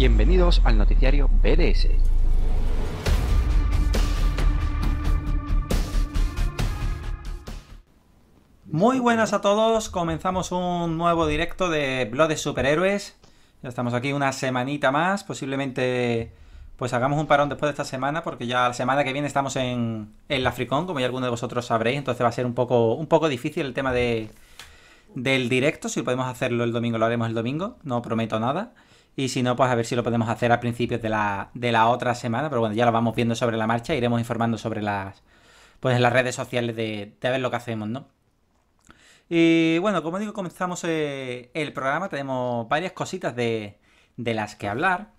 Bienvenidos al noticiario BDS. Muy buenas a todos, comenzamos un nuevo directo de Blog de Superhéroes. Ya estamos aquí una semanita más, posiblemente pues hagamos un parón después de esta semana, porque ya la semana que viene estamos en, en la Fricón, como ya algunos de vosotros sabréis, entonces va a ser un poco, un poco difícil el tema de, del directo, si podemos hacerlo el domingo lo haremos el domingo, no prometo nada. Y si no, pues a ver si lo podemos hacer a principios de la, de la otra semana. Pero bueno, ya lo vamos viendo sobre la marcha. Iremos informando sobre las. Pues en las redes sociales de, de ver lo que hacemos, ¿no? Y bueno, como digo, comenzamos eh, el programa. Tenemos varias cositas de, de las que hablar.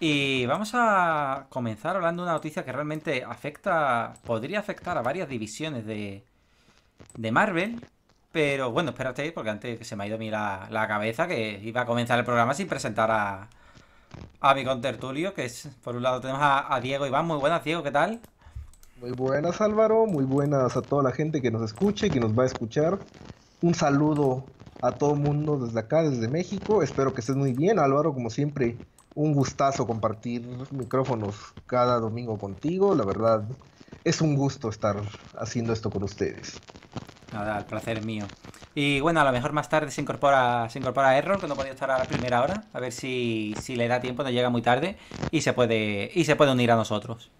Y vamos a comenzar hablando de una noticia que realmente afecta. Podría afectar a varias divisiones de, de Marvel. Pero bueno, espérate, porque antes se me ha ido a mí la, la cabeza, que iba a comenzar el programa sin presentar a, a mi contertulio, que es, por un lado tenemos a, a Diego Iván. Muy buenas, Diego, ¿qué tal? Muy buenas Álvaro, muy buenas a toda la gente que nos escuche, que nos va a escuchar. Un saludo a todo el mundo desde acá, desde México. Espero que estés muy bien Álvaro, como siempre. Un gustazo compartir micrófonos cada domingo contigo. La verdad, es un gusto estar haciendo esto con ustedes. Nada, el placer mío. Y bueno, a lo mejor más tarde se incorpora, se incorpora Error, que no podía estar a la primera hora. A ver si, si le da tiempo, no llega muy tarde. Y se puede, y se puede unir a nosotros.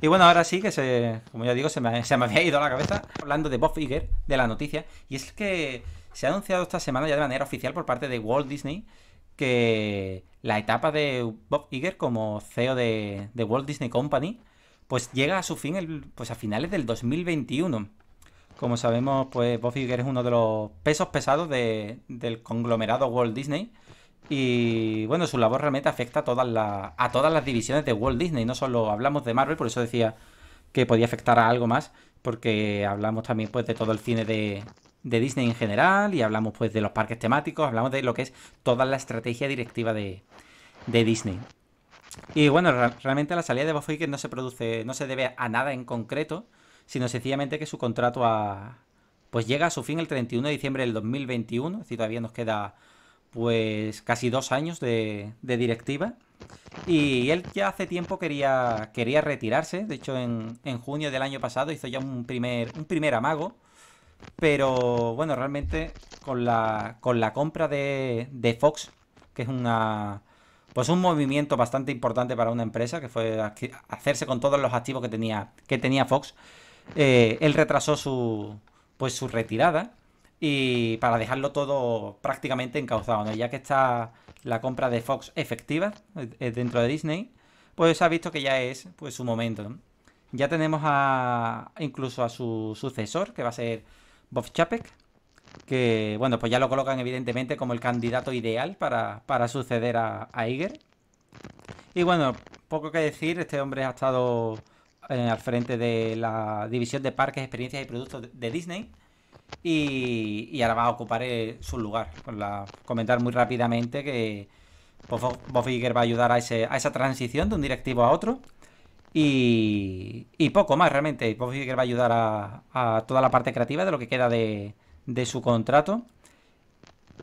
Y bueno, ahora sí que se, como ya digo, se me, se me había ido a la cabeza hablando de Bob Iger, de la noticia. Y es que se ha anunciado esta semana ya de manera oficial por parte de Walt Disney que la etapa de Bob Iger como CEO de, de Walt Disney Company pues llega a su fin el, pues a finales del 2021. Como sabemos, pues Bob Iger es uno de los pesos pesados de, del conglomerado Walt Disney. Y bueno, su labor realmente afecta a todas, las, divisiones de Walt Disney. No solo hablamos de Marvel, por eso decía que podía afectar a algo más. Porque hablamos también pues de todo el cine de, Disney en general. Y hablamos pues de los parques temáticos. Hablamos de lo que es toda la estrategia directiva de, Disney. Y bueno, realmente la salida de Bob Iger no se produce, no se debe a nada en concreto, sino sencillamente que su contrato a, pues llega a su fin el 31 de diciembre del 2021, es decir, todavía nos queda pues casi dos años de, de directiva. Y él ya hace tiempo quería, quería retirarse, de hecho en, en junio del año pasado hizo ya un primer, un primer amago, pero bueno, realmente con la, con la compra de, de Fox, que es una, pues un movimiento bastante importante para una empresa, que fue hacerse con todos los activos que tenía, que tenía Fox, eh, él retrasó su, pues su retirada y para dejarlo todo prácticamente encauzado. Ya que está la compra de Fox efectiva eh, dentro de Disney, pues ha visto que ya es pues su momento. Ya tenemos a incluso a su sucesor, que va a ser Bob Chapek, que bueno, pues ya lo colocan evidentemente como el candidato ideal para, para suceder a, a Iger. Y bueno, poco que decir, este hombre ha estado al frente de la división de parques, experiencias y productos de, Disney. Y, y ahora va a ocupar eh, su lugar. Con la- comentar muy rápidamente que Bob Iger va a ayudar a, esa transición de un directivo a otro. Y, y poco más, realmente. Bob Iger va a ayudar a, a toda la parte creativa de lo que queda de, de su contrato.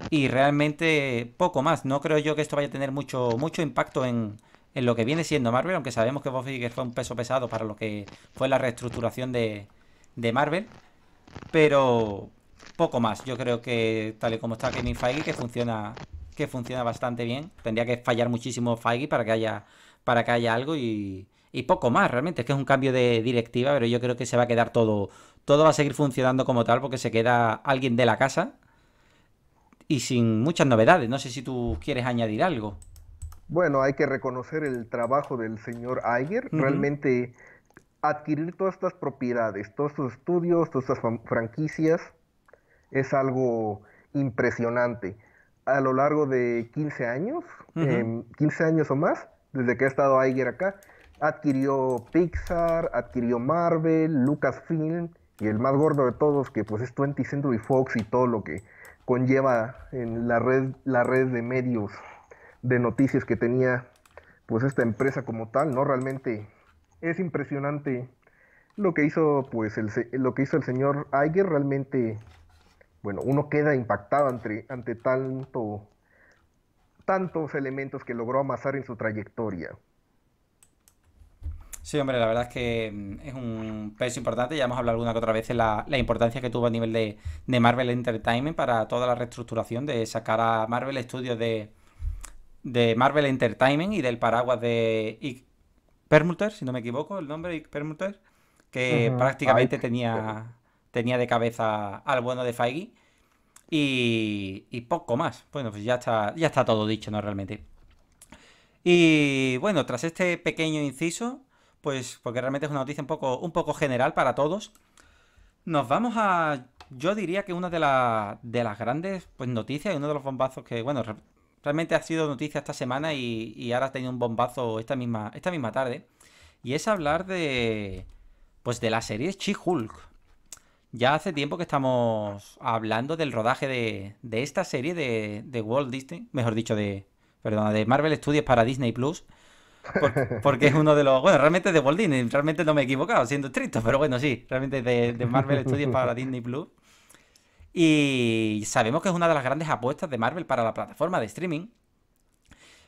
Y realmente poco más. No creo yo que esto vaya a tener mucho, mucho impacto en, en lo que viene siendo Marvel, aunque sabemos que Bob Iger fue un peso pesado para lo que fue la reestructuración de, de Marvel. Pero poco más. Yo creo que tal y como está Kevin Feige, que funciona, que funciona bastante bien. Tendría que fallar muchísimo Feige para que haya, para que haya algo y, y poco más, realmente. Es que es un cambio de directiva, pero yo creo que se va a quedar todo, todo va a seguir funcionando como tal porque se queda alguien de la casa y sin muchas novedades. No sé si tú quieres añadir algo. Bueno, hay que reconocer el trabajo del señor Iger. Realmente adquirir todas estas propiedades, todos estos estudios, todas estas fran- franquicias, es algo impresionante. A lo largo de 15 años, Ujú. em, 15 años o más, desde que ha estado Iger acá, adquirió Pixar, adquirió Marvel, Lucasfilm y el más gordo de todos, que pues es 20th Century Fox y todo lo que conlleva en la red, la red de medios de noticias que tenía pues esta empresa como tal, ¿no? Realmente es impresionante lo que hizo pues el, lo que hizo el señor Iger, realmente bueno, uno queda impactado ante, ante tanto tantos elementos que logró amasar en su trayectoria. Sí, hombre, la verdad es que mm, es un peso importante. Ya hemos hablado alguna que otra vez de la, la importancia que tuvo a nivel de, de, Marvel Entertainment para toda la reestructuración, de sacar a Marvel Studios de, de Marvel Entertainment y del paraguas de Ike Permuter, si no me equivoco, el nombre Ike Permuter, que prácticamente tenía, tenía de cabeza al bueno de Feige. Y, y, poco más. Bueno, pues ya está, ya está todo dicho, ¿no? Realmente. Y bueno, tras este pequeño inciso, pues porque realmente es una noticia un poco, un poco general para todos, nos vamos a, yo diría que una de, de las grandes pues, noticias y uno de los bombazos que, bueno, realmente ha sido noticia esta semana y, y ahora ha tenido un bombazo esta misma, esta misma tarde, y es hablar de, pues de la serie She-Hulk. Ya hace tiempo que estamos hablando del rodaje de, de esta serie de, de, Walt Disney, mejor dicho, de, perdona, de Marvel Studios para Disney Plus. porque es uno de los. Bueno, realmente de Walt Disney, realmente no me he equivocado, siendo estricto, pero bueno, sí, realmente de, de Marvel Studios para Disney Plus. Y sabemos que es una de las grandes apuestas de Marvel para la plataforma de streaming.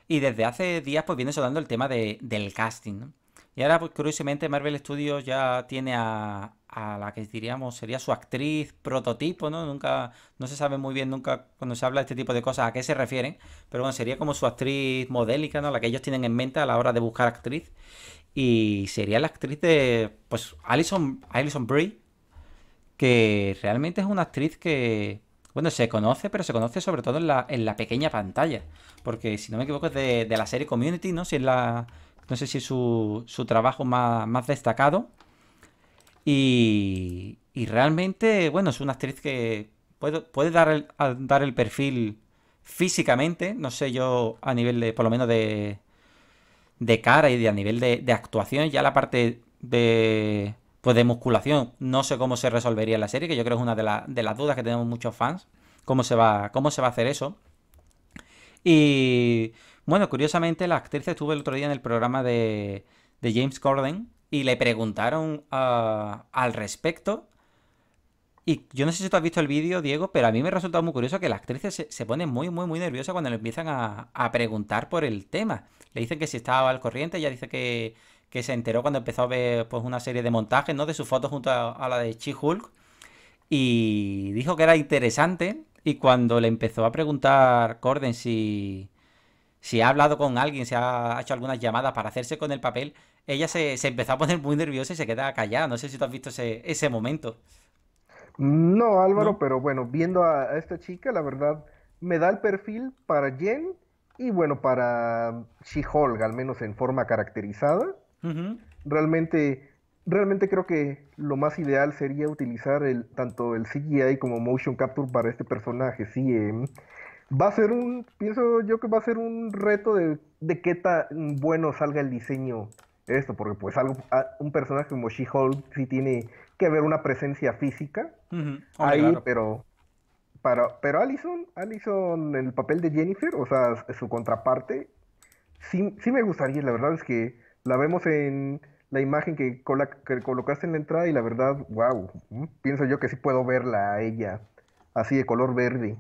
Y desde hace días, pues viene sonando el tema de, del casting, ¿no? Y ahora, pues curiosamente, Marvel Studios ya tiene a, a la que diríamos sería su actriz prototipo, ¿no? Nunca, no se sabe muy bien nunca cuando se habla de este tipo de cosas a qué se refieren, pero bueno, sería como su actriz modélica, ¿no? La que ellos tienen en mente a la hora de buscar actriz. Y sería la actriz de, pues, Alison, Alison Brie, que realmente es una actriz que, bueno, se conoce, pero se conoce sobre todo en la, en la pequeña pantalla. Porque si no me equivoco es de, de la serie Community, ¿no? Si es la, no sé si es su, su trabajo más, más destacado. Y, y realmente, bueno, es una actriz que puede, puede dar, el, dar el perfil físicamente, no sé yo a nivel de, por lo menos de, de cara y de, a nivel de, de actuación, ya la parte de, pues de musculación, no sé cómo se resolvería la serie, que yo creo que es una de, la, de las dudas que tenemos muchos fans, cómo se va, cómo se va a hacer eso. Y bueno, curiosamente la actriz estuvo el otro día en el programa de, de James Corden y le preguntaron uh, al respecto. Y yo no sé si tú has visto el vídeo, Diego, pero a mí me ha resultado muy curioso que la actriz se, se pone muy, muy, muy nerviosa cuando le empiezan a, a, preguntar por el tema. Le dicen que si estaba al corriente, ella dice que, que, se enteró cuando empezó a ver pues, una serie de montajes, ¿no? De su foto junto a, a la de She-Hulk. Y dijo que era interesante. Y cuando le empezó a preguntar Corden si, si ha hablado con alguien, si ha hecho algunas llamadas para hacerse con el papel, ella se, se, empezó a poner muy nerviosa y se queda callada. No sé si tú has visto ese, ese momento. No, Álvaro, ¿No? pero bueno, viendo a, a, esta chica, la verdad, me da el perfil para Jen y bueno, para She-Hulk, al menos en forma caracterizada. Uh -huh. Realmente, realmente creo que lo más ideal sería utilizar el, tanto el CGI como motion capture para este personaje. Sí, eh, va a ser un, pienso yo que va a ser un reto de, de qué tan bueno salga el diseño esto, porque pues algo, un personaje como She-Hulk sí tiene que haber una presencia física uh -huh. oh, ahí, claro. pero para, pero Allison, Allison, el papel de Jennifer, o sea, su contraparte, sí, sí me gustaría, la verdad es que la vemos en la imagen que, que colocaste en la entrada y la verdad, wow, pienso yo que sí puedo verla a ella así de color verde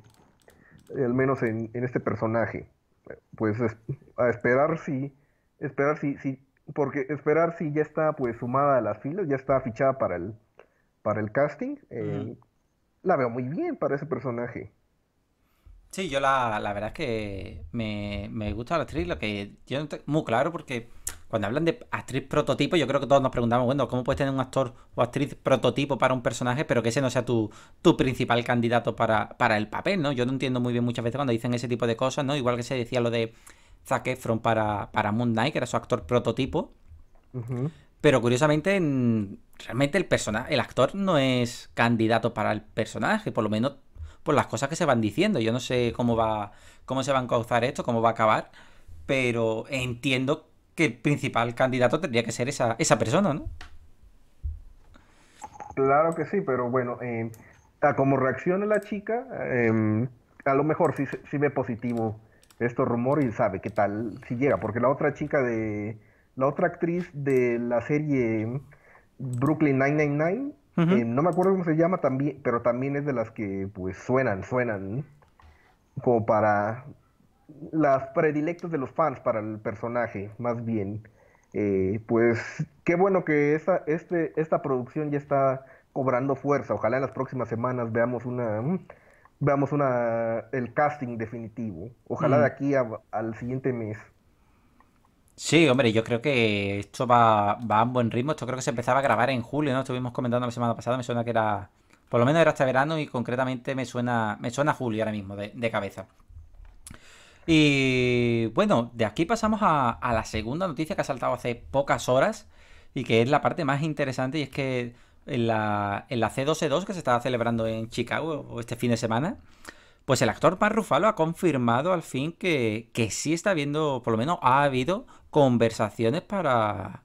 al menos en, en, este personaje. Pues a esperar si, esperar si, si, porque esperar si ya está pues sumada a las filas, ya está fichada para el, para el casting, eh, mm. la veo muy bien para ese personaje. Sí, yo la, la verdad es que me, me, gusta la actriz, lo que yo no muy claro porque cuando hablan de actriz prototipo, yo creo que todos nos preguntamos, bueno, ¿cómo puedes tener un actor o actriz prototipo para un personaje, pero que ese no sea tu, tu principal candidato para, para, el papel, ¿no? Yo no entiendo muy bien muchas veces cuando dicen ese tipo de cosas, ¿no? Igual que se decía lo de Zac Efron para, para Moon Knight, que era su actor prototipo. Uh -huh. Pero curiosamente, realmente el personaje, el actor no es candidato para el personaje, por lo menos por las cosas que se van diciendo. Yo no sé cómo va, cómo se va a encauzar esto, cómo va a acabar, pero entiendo que el principal candidato tendría que ser esa, esa persona, ¿no? Claro que sí, pero bueno, eh, a como reacciona la chica, eh, a lo mejor sí, sí ve positivo estos rumores y sabe qué tal si llega, porque la otra chica de, la otra actriz de la serie Brooklyn 999, uh -huh. eh, no me acuerdo cómo se llama también, pero también es de las que pues suenan, suenan como para las predilectas de los fans para el personaje, más bien. Eh, pues qué bueno que esta, este, esta producción ya está cobrando fuerza. Ojalá en las próximas semanas veamos una mm, veamos una el casting definitivo. Ojalá de aquí al siguiente mes. Sí, hombre, yo creo que esto va, va a un buen ritmo. Esto creo que se empezaba a grabar en julio, ¿no? Estuvimos comentando la semana pasada, me suena que era. Por lo menos era hasta verano y concretamente me suena. Me suena julio ahora mismo, de, de cabeza. Y bueno, de aquí pasamos a, la segunda noticia que ha saltado hace pocas horas y que es la parte más interesante y es que en la, en la C12-2 que se estaba celebrando en Chicago este fin de semana, pues el actor Mark Ruffalo ha confirmado al fin que, que sí está habiendo, por lo menos ha habido conversaciones para,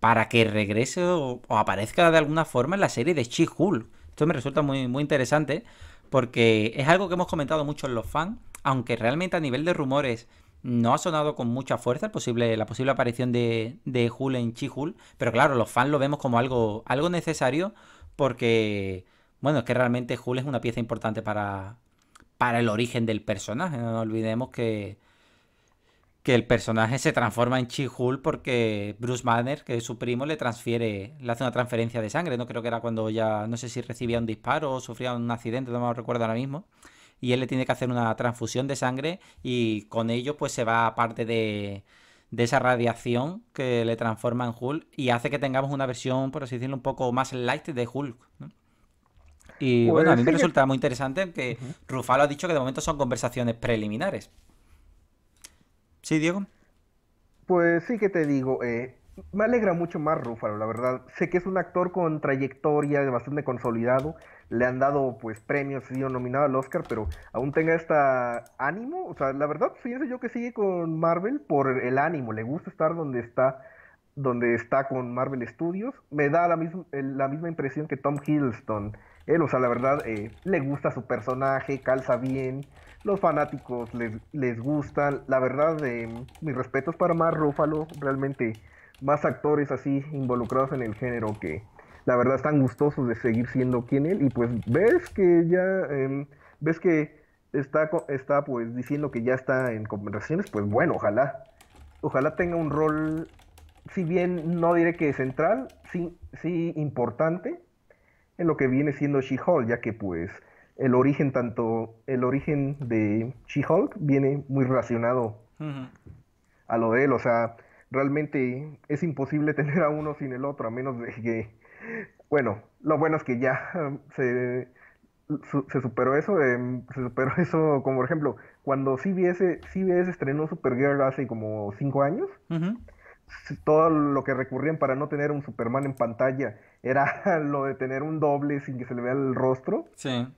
para que regrese o, aparezca de alguna forma en la serie de She-Hulk. Esto me resulta muy, muy interesante porque es algo que hemos comentado mucho en los fans aunque realmente a nivel de rumores no ha sonado con mucha fuerza el posible, la posible aparición de, de Hul en Chi-Hul, pero claro, los fans lo vemos como algo, algo necesario porque, bueno, es que realmente Hul es una pieza importante para, para el origen del personaje. No olvidemos que, que el personaje se transforma en Chi-Hul porque Bruce Banner, que es su primo, le transfiere, le hace una transferencia de sangre. No creo que era cuando ya, no sé si recibía un disparo o sufría un accidente, no me lo recuerdo ahora mismo y él le tiene que hacer una transfusión de sangre y con ello pues se va parte de, de esa radiación que le transforma en Hulk y hace que tengamos una versión, por así decirlo, un poco más light de Hulk. Y pues bueno, a mí me resulta muy interesante que Rufalo ha dicho que de momento son conversaciones preliminares. ¿Sí, Diego? Pues sí que te digo, eh, me alegra mucho más Rufalo, la verdad. Sé que es un actor con trayectoria bastante consolidado. Le han dado pues premios, ha sido nominado al Oscar, pero aún tenga esta ánimo, o sea, la verdad, fíjense yo que sigue con Marvel por el ánimo, le gusta estar donde está, donde está con Marvel Studios, me da la misma, la misma impresión que Tom Hiddleston, él, o sea, la verdad, eh, le gusta su personaje, calza bien, los fanáticos les, les gustan, la verdad, eh, mis respetos para Mar Ruffalo, realmente más actores así involucrados en el género que la verdad están gustosos de seguir siendo quien él. Y pues ves que ya, em, ves que está, está pues diciendo que ya está en conversaciones, pues bueno, ojalá, ojalá tenga un rol, si bien no diré que central, sí, sí importante en lo que viene siendo She-Hulk, ya que pues el origen tanto, el origen de She-Hulk viene muy relacionado a lo de él, o sea, realmente es imposible tener a uno sin el otro, a menos de que bueno, lo bueno es que ya se, se superó eso, em, se superó eso, como por ejemplo, cuando CBS, CBS estrenó Supergirl hace como cinco años, todo lo que recurrían para no tener un Superman en pantalla era lo de tener un doble sin que se le vea el rostro. Sí.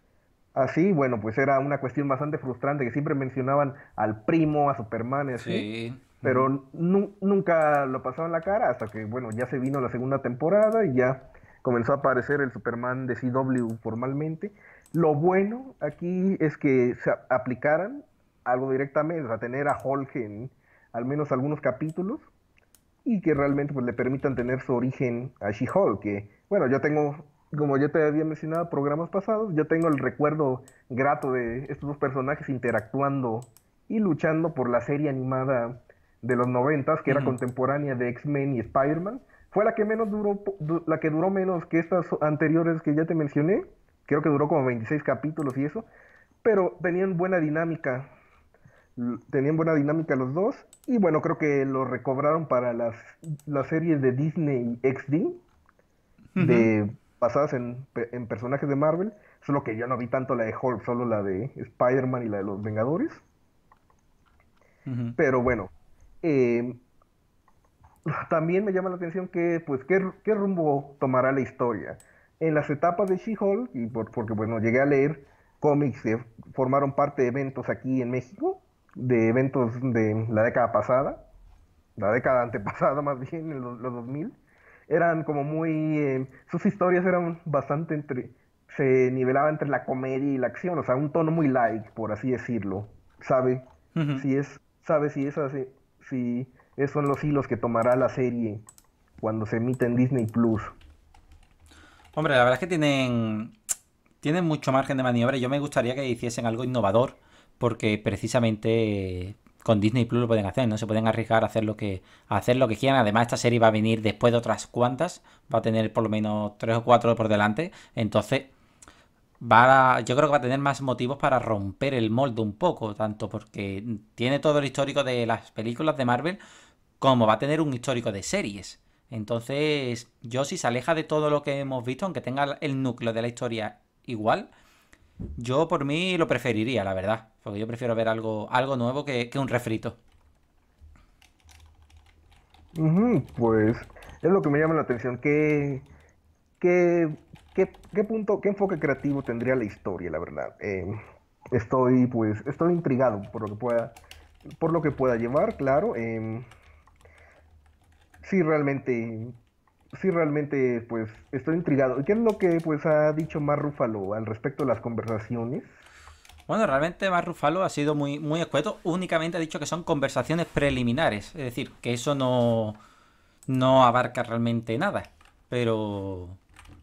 Así, bueno, pues era una cuestión bastante frustrante que siempre mencionaban al primo, a Superman, así. Sí. Pero nunca lo pasaban la cara hasta que, bueno, ya se vino la segunda temporada y ya comenzó a aparecer el Superman de CW formalmente. Lo bueno aquí es que se aplicaran algo directamente, a tener a Hulk en al menos algunos capítulos y que realmente pues, le permitan tener su origen a She-Hulk, que bueno, yo tengo, como ya te había mencionado programas pasados, yo tengo el recuerdo grato de estos dos personajes interactuando y luchando por la serie animada de los noventas, que era contemporánea de X-Men y Spider-Man, fue la que menos duró, la que duró menos que estas anteriores que ya te mencioné. Creo que duró como 26 capítulos y eso. Pero tenían buena dinámica. Tenían buena dinámica los dos. Y bueno, creo que lo recobraron para las, las series de Disney XD. de, basadas en, personajes de Marvel. Solo que yo no vi tanto la de Hulk, solo la de Spider-Man y la de los Vengadores. Pero bueno. Eh, también me llama la atención que, pues, qué, qué rumbo tomará la historia. En las etapas de She-Hulk, y porque, bueno, llegué a leer cómics que formaron parte de eventos aquí en México, de eventos de la década pasada, la década antepasada más bien, en los, 2000, eran como muy... Eh, sus historias eran bastante entre... se nivelaba entre la comedia y la acción, o sea, un tono muy light, por así decirlo. Sabe si es, sabe si es así, si esos son los hilos que tomará la serie cuando se emite en Disney Plus. Hombre, la verdad es que tienen, tienen mucho margen de maniobra yo me gustaría que hiciesen algo innovador porque precisamente con Disney Plus lo pueden hacer, ¿no? Se pueden arriesgar a hacer lo que, hacer lo que quieran. Además, esta serie va a venir después de otras cuantas. Va a tener por lo menos tres o cuatro por delante. Entonces, va yo creo que va a tener más motivos para romper el molde un poco. Tanto porque tiene todo el histórico de las películas de Marvel, como va a tener un histórico de series. Entonces, yo si se aleja de todo lo que hemos visto, aunque tenga el núcleo de la historia igual, yo por mí lo preferiría, la verdad. Porque yo prefiero ver algo, algo nuevo que, un refrito. pues es lo que me llama la atención. ¿Qué, qué, qué, punto, qué enfoque creativo tendría la historia, la verdad? Eh, estoy, pues, estoy intrigado por lo que pueda, por lo que pueda llevar, claro. Eh, sí, realmente sí realmente pues estoy intrigado. ¿Y qué es lo que pues ha dicho Mar Rufalo al respecto de las conversaciones? Bueno, realmente Mar Rufalo ha sido muy, muy escueto. Únicamente ha dicho que son conversaciones preliminares. Es decir, que eso no, no abarca realmente nada. Pero,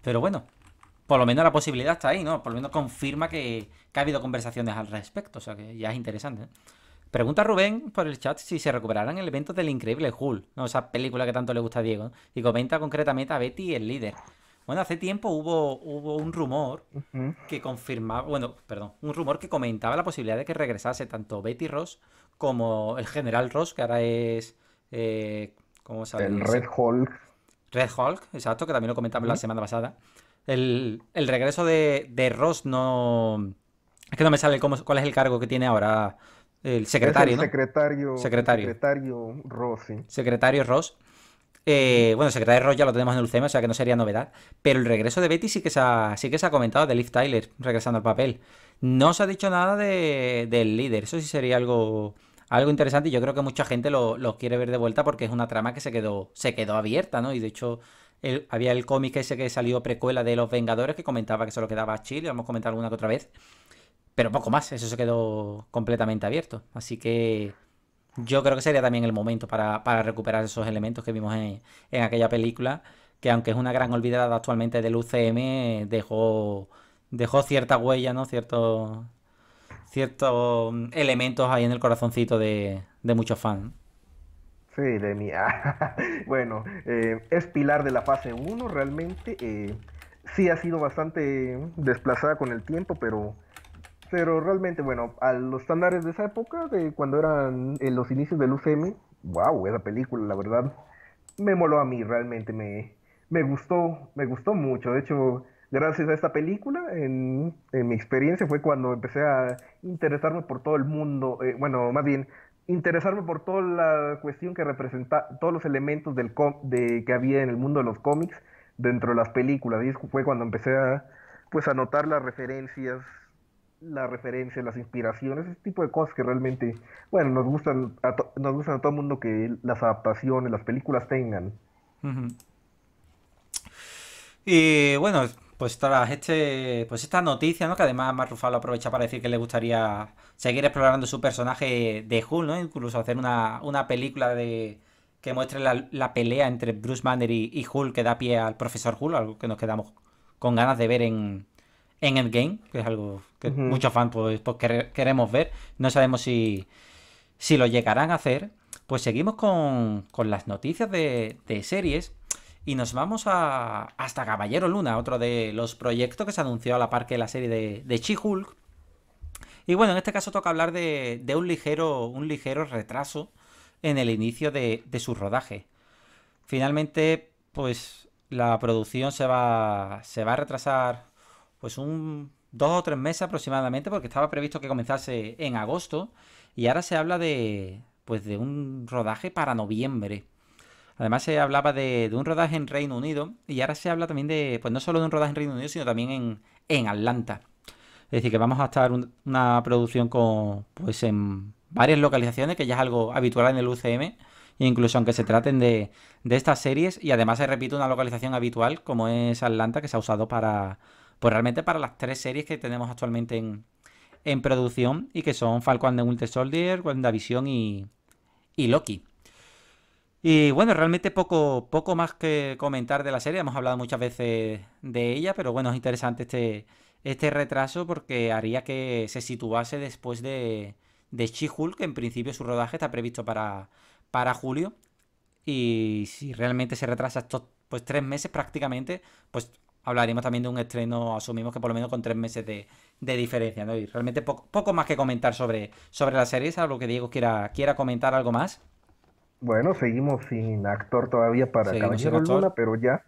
pero bueno, por lo menos la posibilidad está ahí, ¿no? Por lo menos confirma que, que ha habido conversaciones al respecto. O sea que ya es interesante. ¿eh? Pregunta Rubén por el chat si se recuperarán elementos del increíble Hulk, ¿no? esa película que tanto le gusta a Diego, y comenta concretamente a Betty el líder. Bueno, hace tiempo hubo, hubo un rumor que confirmaba, bueno, perdón, un rumor que comentaba la posibilidad de que regresase tanto Betty Ross como el General Ross, que ahora es... Eh, ¿Cómo se llama? El Red Hulk. Red Hulk, exacto, que también lo comentamos la semana pasada. El, regreso de, de, Ross no... Es que no me sale cómo, cuál es el cargo que tiene ahora el secretario, ¿no? Secretario, secretario. Secretario Ross, Secretario Ross. Eh, bueno, secretario Ross ya lo tenemos en el UCM, o sea que no sería novedad. Pero el regreso de Betty sí que se ha, sí que se ha comentado, de Liv Tyler, regresando al papel. No se ha dicho nada de, del líder. Eso sí sería algo, algo interesante y yo creo que mucha gente lo, quiere ver de vuelta porque es una trama que se quedó, se quedó abierta, ¿no? Y de hecho, había el cómic ese que salió precuela de Los Vengadores que comentaba que solo quedaba Chile, vamos a comentar alguna que otra vez. Pero poco más, eso se quedó completamente abierto. Así que yo creo que sería también el momento para, recuperar esos elementos que vimos en, aquella película, que aunque es una gran olvidada actualmente del UCM, dejó, dejó cierta huella, ¿no? Ciertos ciertos elementos ahí en el corazoncito de, muchos fans. Sí, de mí. bueno, eh, es pilar de la fase 1 realmente. Eh, sí ha sido bastante desplazada con el tiempo, pero pero realmente, bueno, a los estándares de esa época, de cuando eran en los inicios del UCM, wow, esa película, la verdad, me moló a mí, realmente me, me gustó, me gustó mucho. De hecho, gracias a esta película, en, mi experiencia fue cuando empecé a interesarme por todo el mundo, eh, bueno, más bien, interesarme por toda la cuestión que representa, todos los elementos del de, que había en el mundo de los cómics dentro de las películas. Y fue cuando empecé a, pues, a notar las referencias la referencia, las inspiraciones, ese tipo de cosas que realmente, bueno, nos gustan a, nos gustan a todo el mundo que las adaptaciones, las películas tengan. Y bueno, pues tras este, pues esta noticia, ¿no? Que además Mark Ruffalo aprovecha para decir que le gustaría seguir explorando su personaje de Hulk, ¿no? Incluso hacer una, película de que muestre la, pelea entre Bruce Banner y, y Hulk que da pie al profesor Hulk, algo que nos quedamos con ganas de ver en, en Endgame, que es algo que muchos fans pues, pues queremos ver. No sabemos si, si lo llegarán a hacer. Pues seguimos con, con las noticias de, de, series y nos vamos a, hasta Caballero Luna, otro de los proyectos que se anunció a la par que la serie de, de She-Hulk. Y bueno, en este caso toca hablar de, un, ligero, un ligero retraso en el inicio de, de su rodaje. Finalmente, pues la producción se va, se va a retrasar pues un dos o tres meses aproximadamente, porque estaba previsto que comenzase en agosto y ahora se habla de pues de un rodaje para noviembre. Además se hablaba de, un rodaje en Reino Unido y ahora se habla también de, pues no solo de un rodaje en Reino Unido, sino también en, en Atlanta. Es decir, que vamos a estar una producción con, pues en varias localizaciones, que ya es algo habitual en el UCM, incluso aunque se traten de, de estas series, y además se repite una localización habitual como es Atlanta, que se ha usado para, pues realmente para las tres series que tenemos actualmente en, en producción y que son Falcon and the Winter Soldier, WandaVision y, y Loki. Y bueno, realmente poco, poco más que comentar de la serie. Hemos hablado muchas veces de ella, pero bueno, es interesante este, este retraso porque haría que se situase después de, de que en principio su rodaje está previsto para, para julio. Y si realmente se retrasa estos pues, tres meses prácticamente, pues hablaremos también de un estreno, asumimos que por lo menos con tres meses de, diferencia, ¿no? Y realmente poco, poco, más que comentar sobre, sobre la serie, algo que Diego quiera, quiera comentar algo más. Bueno, seguimos sin actor todavía para Caballero Luna, pero ya,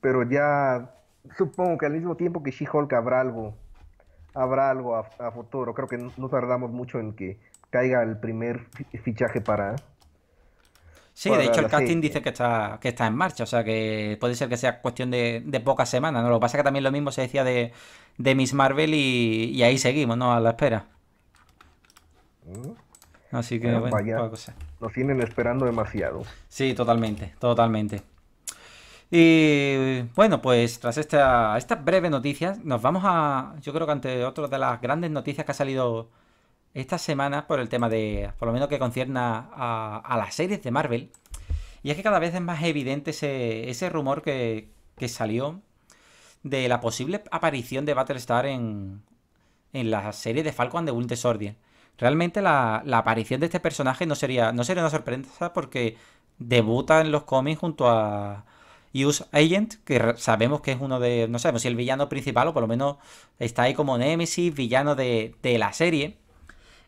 pero ya supongo que al mismo tiempo que She-Hulk habrá algo, habrá algo a, futuro. Creo que no tardamos mucho en que caiga el primer fichaje para. Sí, de hecho el casting dice que está, que está en marcha, o sea que puede ser que sea cuestión de, de pocas semanas, ¿no? Lo que pasa es que también lo mismo se decía de, de Miss Marvel y, ahí seguimos, ¿no? A la espera. Mm. Así que, bueno, Nos tienen esperando demasiado. Sí, totalmente, totalmente. Y bueno, pues tras esta, estas breves noticias, nos vamos a, yo creo que ante otra de las grandes noticias que ha salido esta semana por el tema de, por lo menos que concierna a, las series de Marvel. Y es que cada vez es más evidente ese, ese rumor que, que salió de la posible aparición de Battlestar en, en la serie de Falcon de Winter. Realmente la, aparición de este personaje no sería, no sería una sorpresa porque debuta en los cómics junto a, Use Agent, que sabemos que es uno de, no sabemos si el villano principal o por lo menos está ahí como Nemesis, villano de, la serie.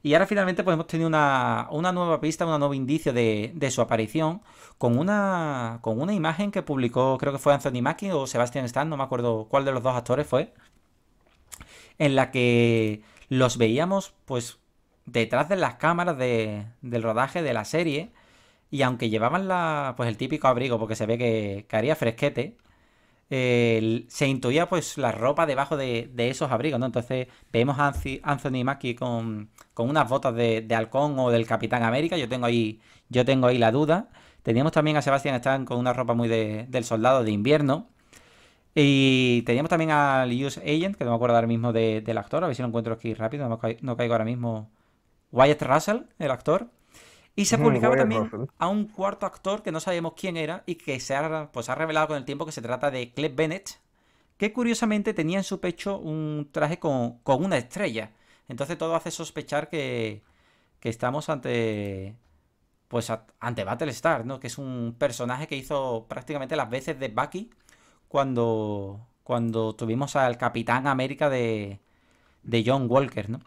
Y ahora finalmente pues hemos tenido una, nueva pista, un nuevo indicio de, su aparición con una, con una imagen que publicó, creo que fue Anthony Mackie o Sebastian Stan, no me acuerdo cuál de los dos actores fue, en la que los veíamos pues detrás de las cámaras de, del rodaje de la serie y aunque llevaban la, pues el típico abrigo, porque se ve que, haría fresquete, se intuía pues la ropa debajo de, esos abrigos, ¿no? Entonces vemos a Anthony Mackie con, con unas botas de, halcón o del Capitán América. Yo tengo ahí, yo tengo ahí la duda. Teníamos también a Sebastian Stan con una ropa muy del soldado de invierno. Y teníamos también al US Agent, que no me acuerdo ahora mismo del actor, a ver si lo encuentro aquí rápido, no caigo ahora mismo. Wyatt Russell, el actor. Y se publicaba también a un cuarto actor que no sabemos quién era y que se ha, pues, ha revelado con el tiempo que se trata de Cleb Bennett, que curiosamente tenía en su pecho un traje con, una estrella. Entonces todo hace sospechar que, que estamos ante pues ante Battlestar, ¿no? Que es un personaje que hizo prácticamente las veces de Bucky cuando, cuando tuvimos al Capitán América de, de John Walker, ¿no?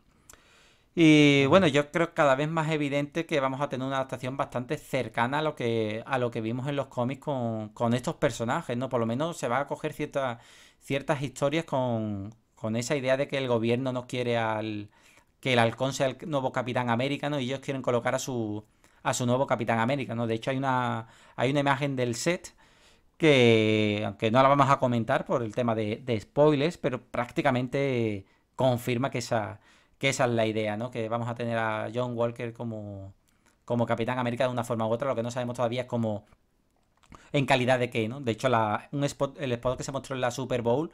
Y bueno, yo creo cada vez más evidente que vamos a tener una adaptación bastante cercana a lo que, a lo que vimos en los cómics con, estos personajes, ¿no? Por lo menos se va a coger ciertas ciertas historias con, con esa idea de que el gobierno no quiere al que el halcón sea el nuevo Capitán América, ¿no? Y ellos quieren colocar a su a su nuevo Capitán América, ¿no? De hecho hay una hay una imagen del set que aunque no la vamos a comentar por el tema de, de spoilers, pero prácticamente confirma que esa que esa es la idea, ¿no? Que vamos a tener a John Walker como, como Capitán América de una forma u otra. Lo que no sabemos todavía es como en calidad de qué, ¿no? De hecho, un spot, el spot que se mostró en la Super Bowl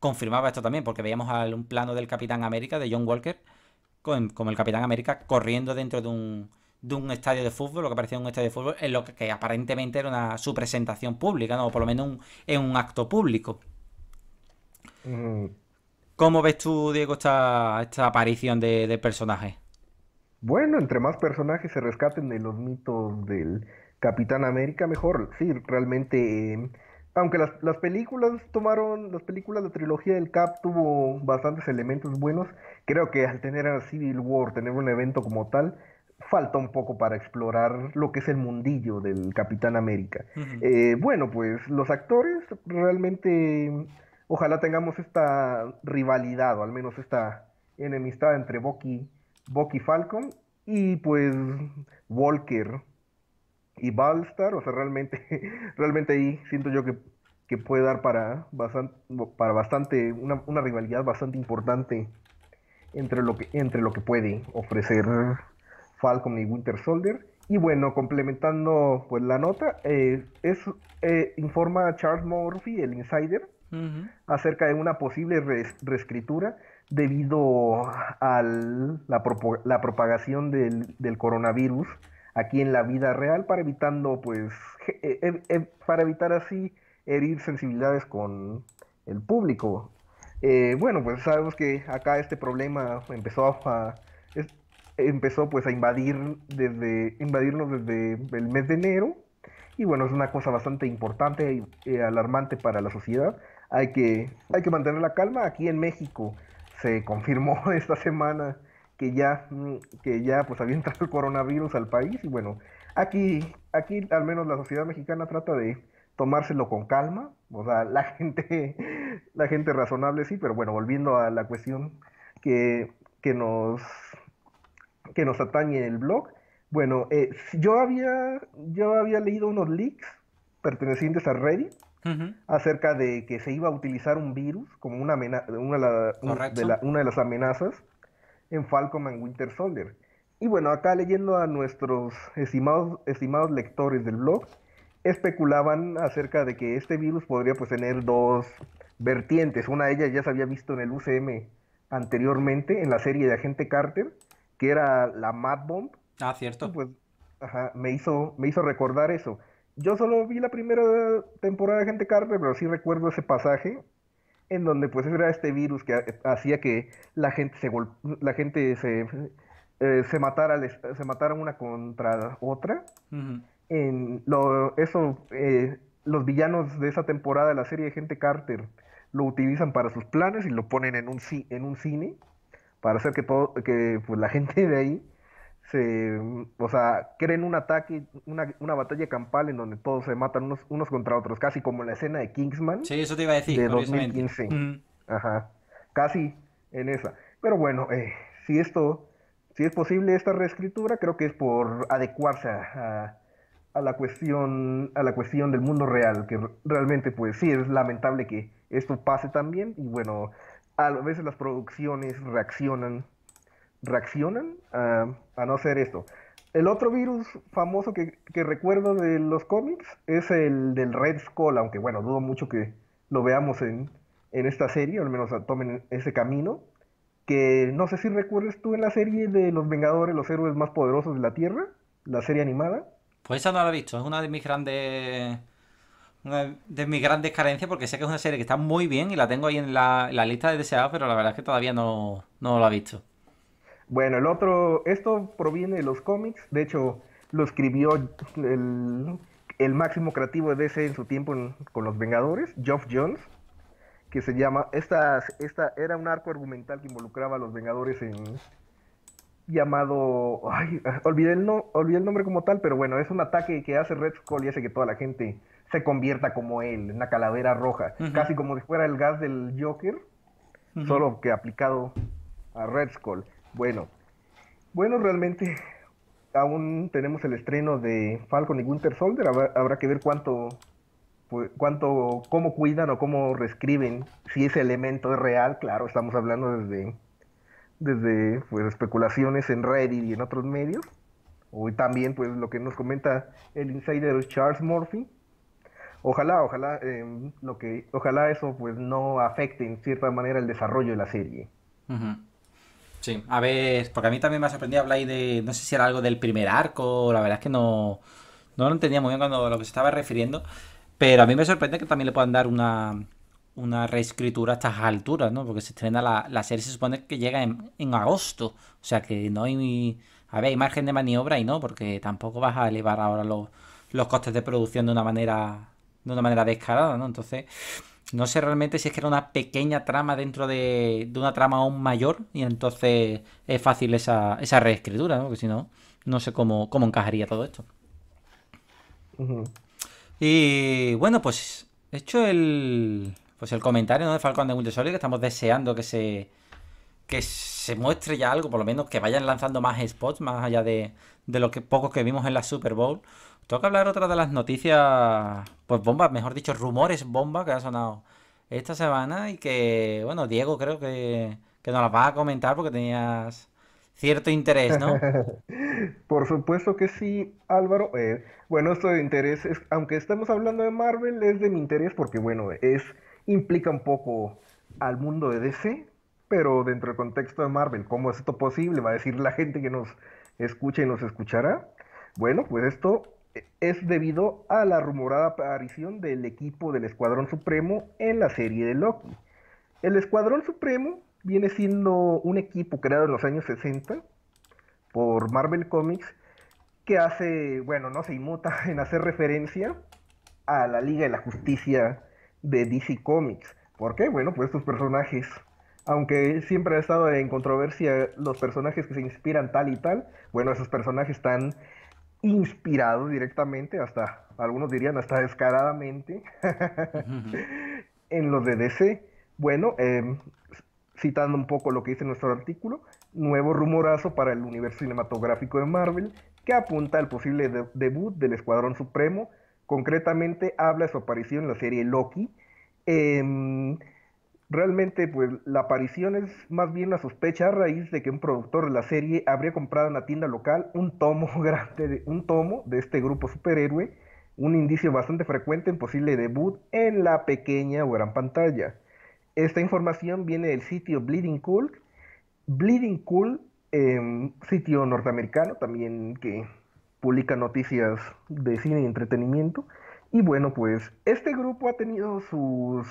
confirmaba esto también, porque veíamos un plano del Capitán América, de John Walker, como el Capitán América corriendo dentro de un, de un estadio de fútbol, lo que parecía un estadio de fútbol, en lo que, aparentemente era una, su presentación pública, ¿no? O por lo menos en un acto público. Mm. ¿Cómo ves tú, Diego, esta, esta aparición de, de personajes? Bueno, entre más personajes se rescaten de los mitos del Capitán América, mejor. Sí, realmente, eh, aunque las, las, películas tomaron, las películas de trilogía del Cap tuvo bastantes elementos buenos, creo que al tener a Civil War, tener un evento como tal, falta un poco para explorar lo que es el mundillo del Capitán América. Eh, bueno, pues los actores realmente ojalá tengamos esta rivalidad o al menos esta enemistad entre Bucky, Bucky Falcon y pues Walker y Balstar, o sea, realmente, realmente ahí siento yo que, puede dar para bastante, para bastante una, una, rivalidad bastante importante entre lo que, entre lo que puede ofrecer Falcon y Winter Soldier. Y bueno, complementando pues la nota, eh, es, eh, informa Charles Murphy, el insider, acerca de una posible reescritura debido a la, propagación del, coronavirus aquí en la vida real para evitando pues para evitar así herir sensibilidades con el público. Eh, bueno, pues sabemos que acá este problema empezó a, empezó pues a invadir desde invadirnos desde el mes de enero. Y bueno es una cosa bastante importante y alarmante para la sociedad. Hay que hay que mantener la calma. Aquí en México se confirmó esta semana que ya mm, que ya pues había entrado el coronavirus al país y bueno aquí aquí al menos la sociedad mexicana trata de tomárselo con calma, o sea, la gente, la gente razonable sí, pero bueno, volviendo a la cuestión que, que nos, que nos atañe el blog, bueno, eh, yo, había, yo había leído unos leaks pertenecientes a Reddit acerca de que se iba a utilizar un virus como una, una, de, la, una de las amenazas en Falcon and Winter Soldier. Y bueno, acá leyendo a nuestros estimados, estimados lectores del blog, especulaban acerca de que este virus podría pues tener dos vertientes. Una de ellas ya se había visto en el UCM anteriormente, en la serie de Agente Carter, que era la Mad Bomb. Ah, cierto. Pues, ajá, me hizo, me hizo recordar eso. Yo solo vi la primera temporada de Agente Carter, pero sí recuerdo ese pasaje en donde pues era este virus que hacía que la gente se la gente se, eh, se matara se matara una contra otra. En lo, eso, eh, los villanos de esa temporada de la serie de Gente Carter lo utilizan para sus planes y lo ponen en un, en un cine para hacer que todo, que pues, la gente de ahí se, o sea, creen un ataque, una, una batalla campal en donde todos se matan unos, unos contra otros, casi como la escena de Kingsman. Sí, eso te iba a decir. De 2015. Ajá, casi en esa. Pero bueno, eh, si esto, si es posible esta reescritura, creo que es por adecuarse a a la cuestión a la cuestión del mundo real que realmente pues sí es lamentable que esto pase también y bueno a veces las producciones reaccionan reaccionan a, no hacer esto el otro virus famoso que, recuerdo de los cómics es el del Red Skull aunque bueno dudo mucho que lo veamos en, en esta serie o al menos tomen ese camino que no sé si recuerdes tú en la serie de los Vengadores los héroes más poderosos de la Tierra la serie animada pues esa no la he visto, es una de mis grandes. Una de mis grandes carencias porque sé que es una serie que está muy bien y la tengo ahí en la, lista de deseados, pero la verdad es que todavía no, no la he visto. Bueno, el otro, esto proviene de los cómics, de hecho lo escribió el, máximo creativo de DC en su tiempo con los Vengadores, Geoff Jones, que se llama, esta, esta era un arco argumental que involucraba a los Vengadores en, llamado, ay, olvidé el, no, olvidé el nombre como tal, pero bueno, es un ataque que hace Red Skull y hace que toda la gente se convierta como él, en una calavera roja, casi como si fuera el gas del Joker, solo que aplicado a Red Skull. Bueno, bueno, realmente aún tenemos el estreno de Falcon y Winter Soldier, habrá, que ver cuánto, pues, cuánto, cómo cuidan o cómo reescriben, si ese elemento es real, claro, estamos hablando desde desde pues, especulaciones en Reddit y en otros medios. O también pues lo que nos comenta el insider Charles Murphy. Ojalá, ojalá, em, lo que, ojalá eso pues no afecte en cierta manera el desarrollo de la serie. Sí, a ver, porque a mí también me ha sorprendido hablar de, no sé si era algo del primer arco, la verdad es que no, no lo entendía muy bien cuando lo que se estaba refiriendo, pero a mí me sorprende que también le puedan dar una, una reescritura a estas alturas, ¿no? Porque se estrena la, serie, se supone que llega en, agosto. O sea que no hay. A ver, hay margen de maniobra y no, porque tampoco vas a elevar ahora los, los costes de producción de una manera. de una manera descarada, ¿no? Entonces. No sé realmente si es que era una pequeña trama dentro de, de una trama aún mayor y entonces es fácil esa, esa reescritura, ¿no? Porque si no, no sé cómo, cómo encajaría todo esto. Y bueno, pues hecho el, pues el comentario de Falcon de Winter Soldier que estamos deseando que se que se muestre ya algo, por lo menos que vayan lanzando más spots, más allá de, de lo que pocos que vimos en la Super Bowl. Tengo que hablar otra de las noticias, pues bombas, mejor dicho, rumores bomba que ha sonado esta semana y que, bueno, Diego creo que, que nos las vas a comentar porque tenías cierto interés, ¿no? Por supuesto que sí, Álvaro. Eh, bueno, esto de interés, aunque estemos hablando de Marvel, es de mi interés porque, bueno, es implica un poco al mundo de DC, pero dentro del contexto de Marvel, ¿cómo es esto posible? Va a decir la gente que nos escucha y nos escuchará. Bueno, pues esto es debido a la rumorada aparición del equipo del Escuadrón Supremo en la serie de Loki. El Escuadrón Supremo viene siendo un equipo creado en los años 60 por Marvel Comics que hace, bueno, no se inmuta en hacer referencia a la Liga de la Justicia de DC Comics. ¿Por qué? Bueno, pues estos personajes, aunque siempre ha estado en controversia los personajes que se inspiran tal y tal, bueno, esos personajes están inspirados directamente, hasta algunos dirían hasta descaradamente, en los de DC. Bueno, em, citando un poco lo que dice nuestro artículo, nuevo rumorazo para el universo cinematográfico de Marvel que apunta al posible debut del Escuadrón Supremo. Concretamente habla de su aparición en la serie Loki. Em, realmente, pues la aparición es más bien una sospecha a raíz de que un productor de la serie habría comprado en una tienda local un tomo grande, de, un tomo de este grupo superhéroe, un indicio bastante frecuente en posible debut en la pequeña o gran pantalla. Esta información viene del sitio Bleeding Cool. Bleeding Cool, eh, sitio norteamericano también que publica noticias de cine y entretenimiento. Y bueno, pues este grupo ha tenido sus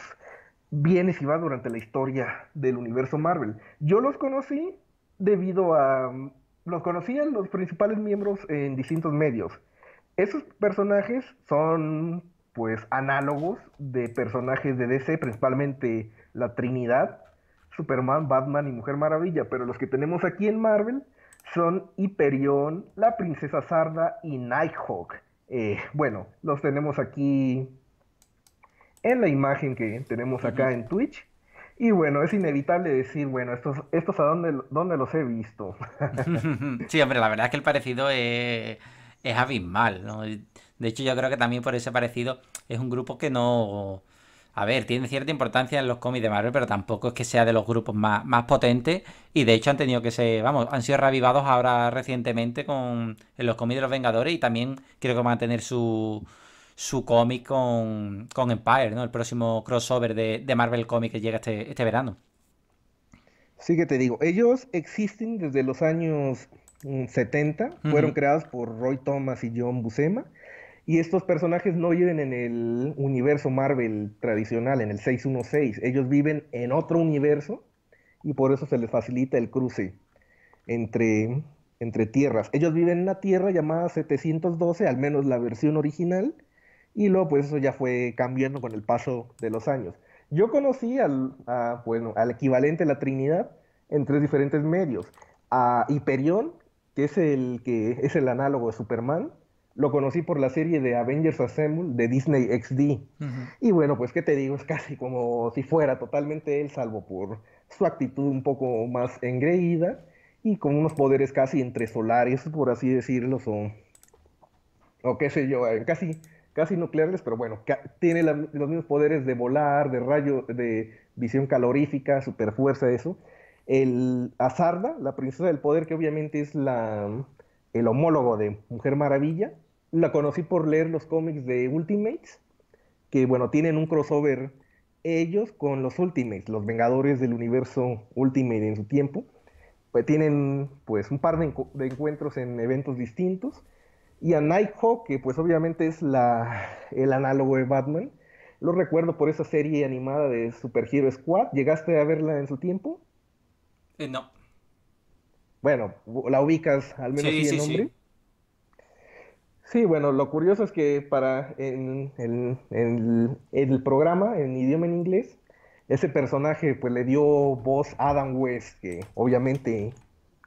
bienes y va durante la historia del universo Marvel. Yo los conocí debido a... Los conocían los principales miembros en distintos medios. Esos personajes son pues análogos de personajes de DC, principalmente la Trinidad, Superman, Batman y Mujer Maravilla, pero los que tenemos aquí en Marvel son Hyperion, la Princesa Sarda y Nighthawk. Eh, bueno, los tenemos aquí en la imagen que tenemos acá en Twitch. Y bueno, es inevitable decir, bueno, estos, estos a dónde, dónde los he visto. sí, hombre, la verdad es que el parecido es, es abismal, ¿no? De hecho, yo creo que también por ese parecido es un grupo que no a ver, tiene cierta importancia en los cómics de Marvel, pero tampoco es que sea de los grupos más, más potentes. Y de hecho han tenido que ser, vamos, han sido reavivados ahora recientemente con en los cómics de los Vengadores y también creo que van a tener su, su cómic con, con Empire, ¿no? El próximo crossover de, Marvel Comics que llega este, este verano. Sí que te digo, ellos existen desde los años 70, mm, fueron creados por Roy Thomas y John Buscema y estos personajes no viven en el universo Marvel tradicional, en el 616. Ellos viven en otro universo y por eso se les facilita el cruce entre, entre tierras. Ellos viven en una tierra llamada 712, al menos la versión original, y luego pues eso ya fue cambiando con el paso de los años. Yo conocí al, bueno, al equivalente de la Trinidad en tres diferentes medios. A Hyperion, que es el, que es el análogo de Superman, lo conocí por la serie de Avengers Assemble de Disney XD. Y bueno, pues qué te digo, es casi como si fuera totalmente él, salvo por su actitud un poco más engreída y con unos poderes casi entre solares, por así decirlo, o, o qué sé yo, eh, casi, casi nucleares, pero bueno, tiene los mismos poderes de volar, de rayo, de visión calorífica, super fuerza, eso. El Azarda, la princesa del poder, que obviamente es la, el homólogo de Mujer Maravilla, la conocí por leer los cómics de Ultimates, que bueno, tienen un crossover ellos con los Ultimates, los Vengadores del universo Ultimate en su tiempo. Pues tienen pues un par de, encuentros en eventos distintos. Y a Nighthawk, que pues obviamente es la, el análogo de Batman. Lo recuerdo por esa serie animada de Super Hero Squad. ¿Llegaste a verla en su tiempo? Eh, no. Bueno, la ubicas al menos sí, el nombre. Sí, bueno, lo curioso es que para en, el programa, en idioma en inglés, ese personaje pues le dio voz a Adam West, que obviamente,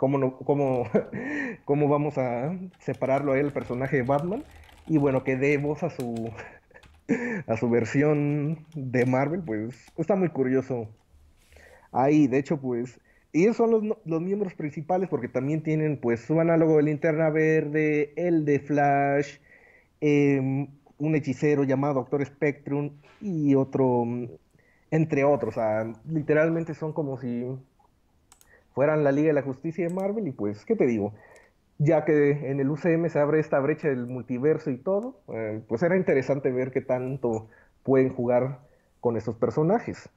¿cómo, cómo, cómo vamos a separarlo a él, el personaje de Batman? Y bueno, que dé voz a su, a su versión de Marvel, pues está muy curioso. Ahí, de hecho, pues y esos son los, miembros principales porque también tienen pues su análogo de Linterna Verde, el de Flash, em, un hechicero llamado Doctor Spectrum y otro, entre otros. O sea, literalmente son como si fueran la Liga de la Justicia de Marvel y pues, ¿qué te digo? Ya que en el UCM se abre esta brecha del multiverso y todo, eh, pues era interesante ver qué tanto pueden jugar con estos personajes.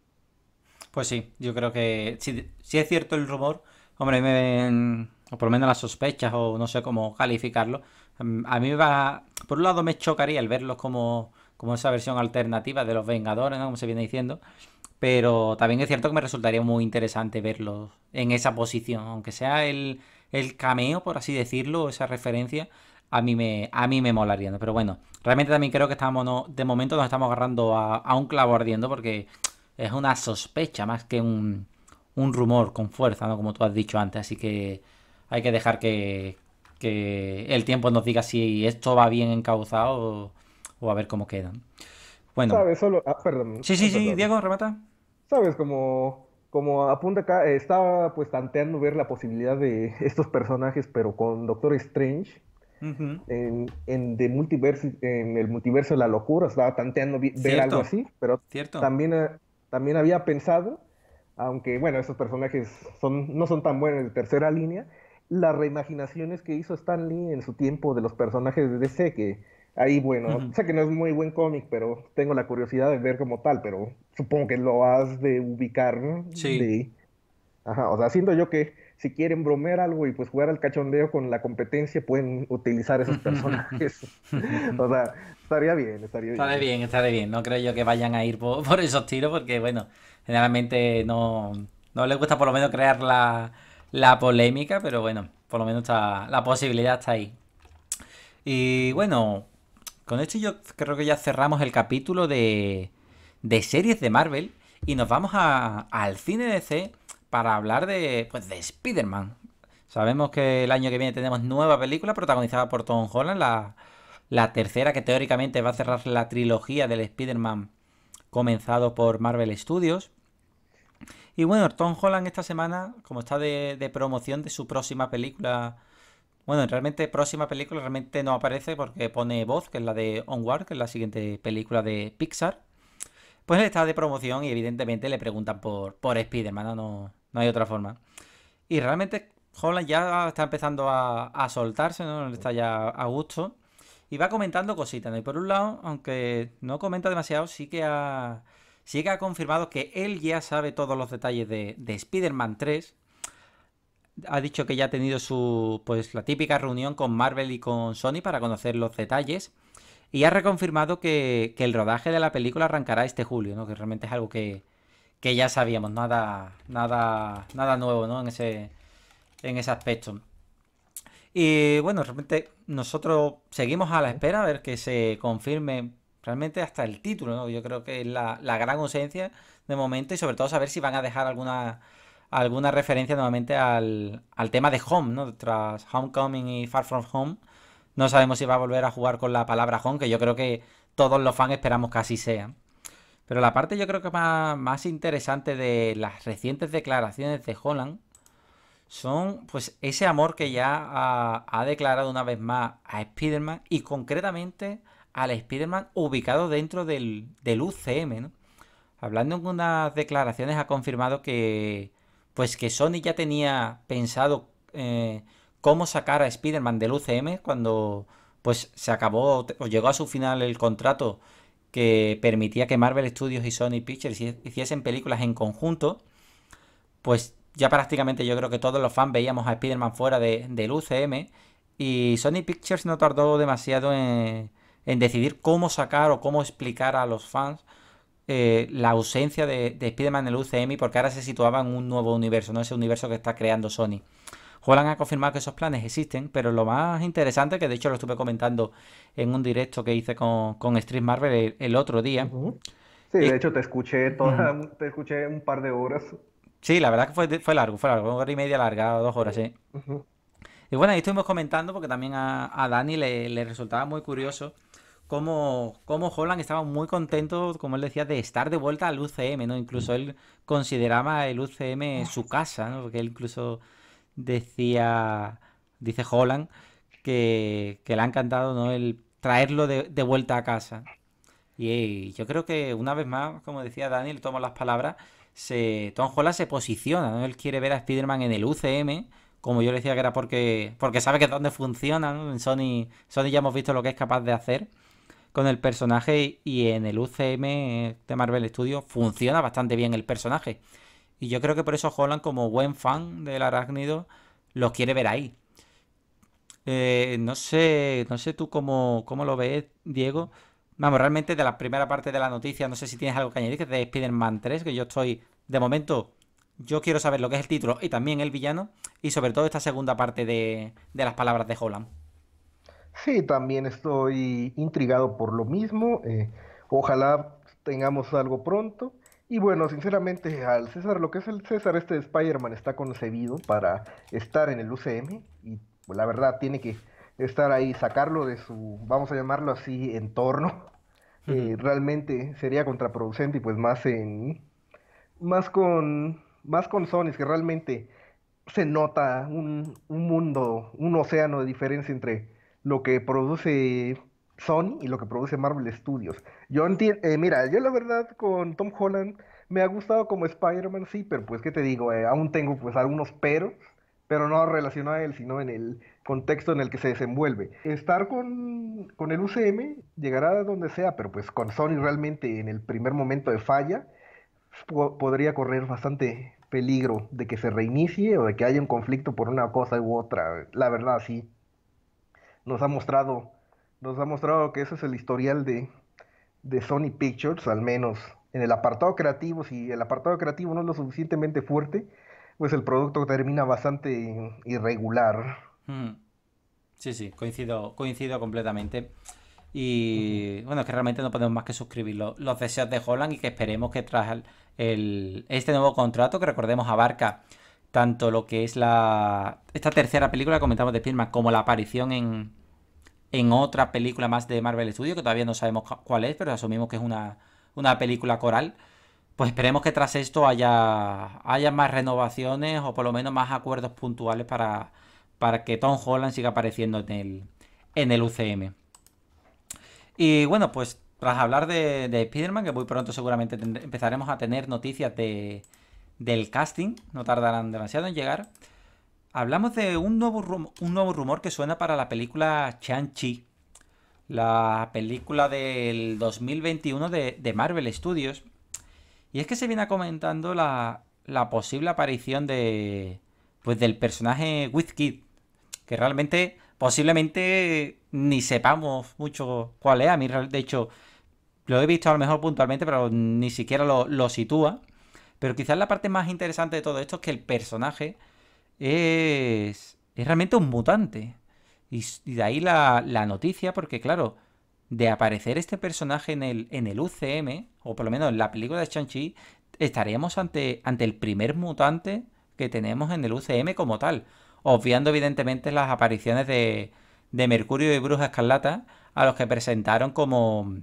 Pues sí, yo creo que si, es cierto el rumor, hombre, me o por lo menos las sospechas, o no sé cómo calificarlo, mm, a mí me va, por un lado me chocaría el verlos como, como esa versión alternativa de los Vengadores, ¿no? como se viene diciendo, Pero también es cierto que me resultaría muy interesante verlo en esa posición, aunque sea el, el cameo, por así decirlo, esa referencia, a mí me, a mí me molaría. Pero bueno, realmente también creo que estamos, no, de momento nos estamos agarrando a, a un clavo ardiendo porque es una sospecha más que un, un rumor con fuerza, ¿no? Como tú has dicho antes. Así que hay que dejar que, que el tiempo nos diga si esto va bien encauzado o, a ver cómo quedan. Bueno. ¿Sabes? Solo... Ah, perdón. Sí, sí, sí, Diego, remata. ¿Sabes? Como, como apunta acá, estaba pues tanteando ver la posibilidad de estos personajes, pero con Doctor Strange. en, en, de multiverso, en el multiverso de la locura, estaba tanteando ver algo así, pero Cierto. también, eh, también había pensado aunque bueno, esos personajes son, no son tan buenos de tercera línea, las reimaginaciones que hizo Stan Lee en su tiempo de los personajes de DC, que ahí, bueno, sé que no es muy buen cómic, pero tengo la curiosidad de ver como tal, pero supongo que lo has de ubicar, ¿no? Sí. Ajá, o sea, siento yo que si quieren bromear algo y pues jugar al cachondeo con la competencia, pueden utilizar esos personajes. o sea, estaría bien, estaría bien. Estaría bien, estaría bien. No creo yo que vayan a ir por, por esos tiros porque, bueno, generalmente no, no les gusta por lo menos crear la, la polémica, pero bueno, por lo menos está, la posibilidad está ahí. Y bueno, con esto yo creo que ya cerramos el capítulo de, de series de Marvel y nos vamos al cine DC para hablar de, pues, de Spider-Man. Sabemos que el año que viene tenemos nueva película protagonizada por Tom Holland, la, la tercera que teóricamente va a cerrar la trilogía del Spider-Man comenzado por Marvel Studios. Y bueno, Tom Holland esta semana, como está de, promoción de su próxima película, bueno, realmente próxima película realmente no aparece porque pone voz, que es la de Onward, que es la siguiente película de Pixar. Pues él está de promoción y evidentemente le preguntan por, por Spider-Man, no, no hay otra forma. Y realmente Holland ya está empezando a, a soltarse, ¿no? Está ya a gusto. Y va comentando cositas, ¿no? Y por un lado, aunque no comenta demasiado, sí que ha, sí que ha confirmado que él ya sabe todos los detalles de, de Spider-Man 3. Ha dicho que ya ha tenido su, pues, la típica reunión con Marvel y con Sony para conocer los detalles. Y ha reconfirmado que, que el rodaje de la película arrancará este julio, ¿no? Que realmente es algo que, que ya sabíamos, nada, nada, nada nuevo, ¿no? En ese, en ese aspecto. Y bueno, realmente nosotros seguimos a la espera a ver que se confirme realmente hasta el título, ¿no? Yo creo que es la, gran ausencia de momento y sobre todo saber si van a dejar alguna alguna referencia nuevamente al, al tema de Home, ¿no? Tras Homecoming y Far From Home, no sabemos si va a volver a jugar con la palabra Home, que yo creo que todos los fans esperamos que así sea. Pero la parte yo creo que más, más interesante de las recientes declaraciones de Holland son pues ese amor que ya ha, declarado una vez más a Spider-Man y concretamente al Spider-Man ubicado dentro del, UCM, ¿no? Hablando en unas declaraciones ha confirmado que pues que Sony ya tenía pensado eh, cómo sacar a Spider-Man del UCM cuando pues se acabó o llegó a su final el contrato que permitía que Marvel Studios y Sony Pictures hiciesen películas en conjunto, pues ya prácticamente yo creo que todos los fans veíamos a Spider-Man fuera de, del UCM y Sony Pictures no tardó demasiado en, decidir cómo sacar o cómo explicar a los fans eh, la ausencia de, de Spider-Man en el UCM porque ahora se situaba en un nuevo universo, no ese universo que está creando Sony. Holland ha confirmado que esos planes existen, pero lo más interesante, que de hecho lo estuve comentando en un directo que hice con, con Street Marvel el, otro día. Sí, de hecho te escuché toda, te escuché un par de horas. Sí, la verdad que fue, fue largo, fue largo, una hora y media larga, dos horas, sí. Y bueno, ahí estuvimos comentando porque también a, Dani le, resultaba muy curioso cómo, cómo Holland estaba muy contento, como él decía, de estar de vuelta al UCM, ¿no? Incluso él consideraba el UCM su casa, ¿no? Porque él incluso decía, dice Holland, que, le ha encantado ¿no? el traerlo de, vuelta a casa. Y yo creo que una vez más, como decía Daniel, tomo las palabras, se, Tom Holland se posiciona, ¿no? Él quiere ver a Spider-Man en el UCM, como yo le decía que era porque, porque sabe que es donde funciona, En Sony, Sony ya hemos visto lo que es capaz de hacer con el personaje y en el UCM de Marvel Studios funciona bastante bien el personaje. Y yo creo que por eso Holland, como buen fan del arácnido, lo quiere ver ahí. Eh, no sé, no sé tú cómo, cómo, lo ves, Diego, vamos, realmente de la primera parte de la noticia, no sé si tienes algo que añadir, que es de Spider-Man 3, que yo estoy, de momento, yo quiero saber lo que es el título y también el villano, y sobre todo esta segunda parte de, de las palabras de Holland. Sí, también estoy intrigado por lo mismo. eh, ojalá tengamos algo pronto. Y bueno, sinceramente, al César, lo que es el César, este de Spider-Man está concebido para estar en el UCM. Y pues, la verdad, tiene que estar ahí, sacarlo de su, vamos a llamarlo así, entorno. Eh, realmente sería contraproducente y pues más en, más con, más con Sony, que realmente se nota un, un mundo, un océano de diferencia entre lo que produce Sony y lo que produce Marvel Studios. Yo entiendo, mira, yo la verdad con Tom Holland me ha gustado como Spider-Man, sí, pero pues, ¿qué te digo? Eh, aún tengo pues algunos peros, pero no relacionado a él, sino en el contexto en el que se desenvuelve. Estar con, con el UCM llegará a donde sea, pero pues con Sony realmente en el primer momento de falla po- podría correr bastante peligro de que se reinicie o de que haya un conflicto por una cosa u otra. La verdad, sí nos ha mostrado, nos ha mostrado que ese es el historial de, de Sony Pictures, al menos en el apartado creativo, si el apartado creativo no es lo suficientemente fuerte, pues el producto termina bastante irregular. Mm. Sí, sí, coincido, coincido completamente. Y bueno, es que realmente no podemos más que suscribir lo- los deseos de Holland y que esperemos que tras el, el- este nuevo contrato, que recordemos abarca tanto lo que es la esta tercera película que comentamos de Spider-Man como la aparición en, en otra película más de Marvel Studios, que todavía no sabemos cu- cuál es, pero asumimos que es una, una película coral. Pues esperemos que tras esto haya, haya más renovaciones o por lo menos más acuerdos puntuales para, para que Tom Holland siga apareciendo en el, en el UCM. Y bueno, pues tras hablar de, de Spider-Man, que muy pronto seguramente empezaremos a tener noticias de, del casting, no tardarán demasiado en llegar. Hablamos de un nuevo, rum- un nuevo rumor que suena para la película Shang-Chi, la película del 2021 de, de Marvel Studios. Y es que se viene comentando la, la posible aparición de pues del personaje Wizkid, que realmente posiblemente ni sepamos mucho cuál es. A mí, de hecho, lo he visto a lo mejor puntualmente, pero ni siquiera lo sitúa. Pero quizás la parte más interesante de todo esto es que el personaje es, es realmente un mutante. Y, de ahí la, la noticia, porque claro, de aparecer este personaje en el, en el UCM, o por lo menos en la película de Shang-Chi, estaríamos ante, ante el primer mutante que tenemos en el UCM como tal. Obviando evidentemente las apariciones de, de Mercurio y Bruja Escarlata, a los que presentaron como,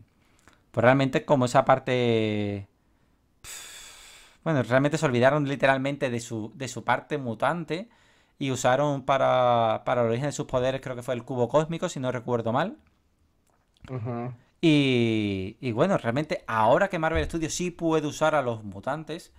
pues realmente como esa parte... Bueno, realmente se olvidaron literalmente de su, de su parte mutante y usaron para, para el origen de sus poderes, creo que fue el cubo cósmico, si no recuerdo mal. Y, y bueno, realmente ahora que Marvel Studios sí puede usar a los mutantes,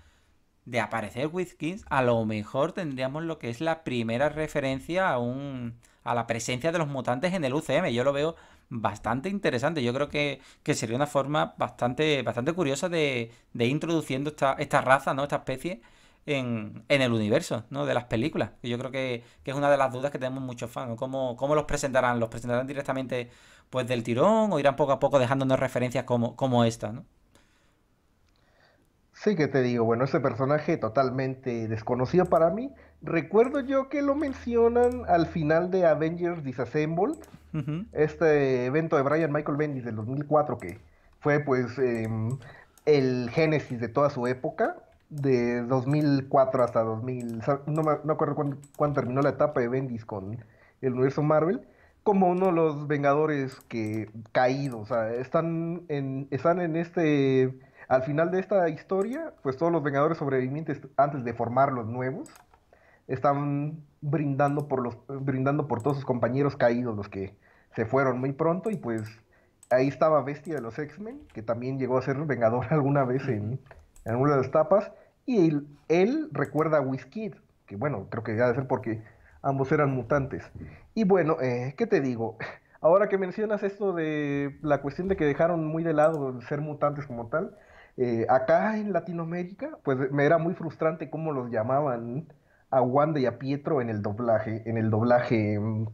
de aparecer Wizkid, a lo mejor tendríamos lo que es la primera referencia a un a la presencia de los mutantes en el UCM. Yo lo veo bastante interesante. Yo creo que, que sería una forma bastante, bastante curiosa de, de introduciendo esta, esta raza, ¿no? Esta especie en, en el universo, ¿no? De las películas. Y yo creo que, que es una de las dudas que tenemos muchos fans. ¿Cómo, cómo los presentarán? ¿Los presentarán directamente pues del tirón o irán poco a poco dejándonos referencias como, como esta, ¿no? Sí que te digo, bueno, ese personaje totalmente desconocido para mí. Recuerdo yo que lo mencionan al final de Avengers Disassembled, Este evento de Brian Michael Bendis del 2004 que fue pues em, el génesis de toda su época, de 2004 hasta 2000, sa- no me no acuerdo cuándo, cuándo terminó la etapa de Bendis con el universo Marvel, como uno de los Vengadores que caídos, están en, están en este, al final de esta historia, pues todos los Vengadores sobrevivientes antes de formar los nuevos, están brindando por los brindando por todos sus compañeros caídos los que se fueron muy pronto y pues ahí estaba Bestia de los X-Men que también llegó a ser Vengador alguna vez en, en alguna de las etapas y él, él recuerda a Wizkid que bueno creo que debe ser porque ambos eran mutantes. Y bueno eh, qué te digo ahora que mencionas esto de la cuestión de que dejaron muy de lado ser mutantes como tal eh, acá en Latinoamérica pues me era muy frustrante cómo los llamaban a Wanda y a Pietro en el doblaje, en el doblaje mm,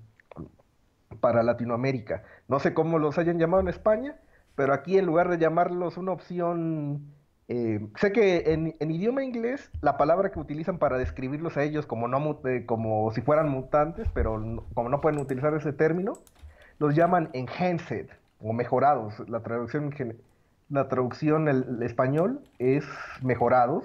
para Latinoamérica. No sé cómo los hayan llamado en España, pero aquí en lugar de llamarlos una opción, eh, sé que en, idioma inglés la palabra que utilizan para describirlos a ellos como, no, eh, como si fueran mutantes, pero como no pueden utilizar ese término, los llaman enhanced o mejorados. La traducción, la traducción el, español es mejorados.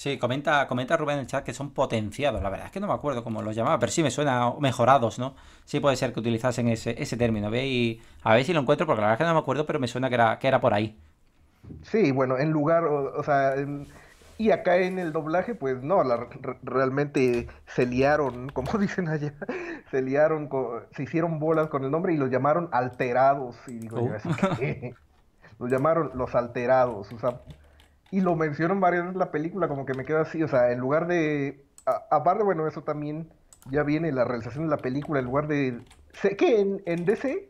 Sí, comenta, comenta Rubén en el chat que son potenciados. La verdad es que no me acuerdo cómo los llamaba, pero sí me suena mejorados, ¿no? Sí puede ser que utilizasen ese, ese término. ¿ve? Y a ver si lo encuentro, porque la verdad es que no me acuerdo, pero me suena que era, que era por ahí. Sí, bueno, en lugar, o, sea, y acá en el doblaje, pues no, la, realmente se liaron, como dicen allá, se liaron, se hicieron bolas con el nombre y los llamaron alterados. Y digo, yo, oh. que, los llamaron los alterados, o sea, y lo mencionan varias veces en la película, como que me queda así, o sea, en lugar de, aparte, bueno, eso también ya viene la realización de la película, en lugar de, sé que en, en DC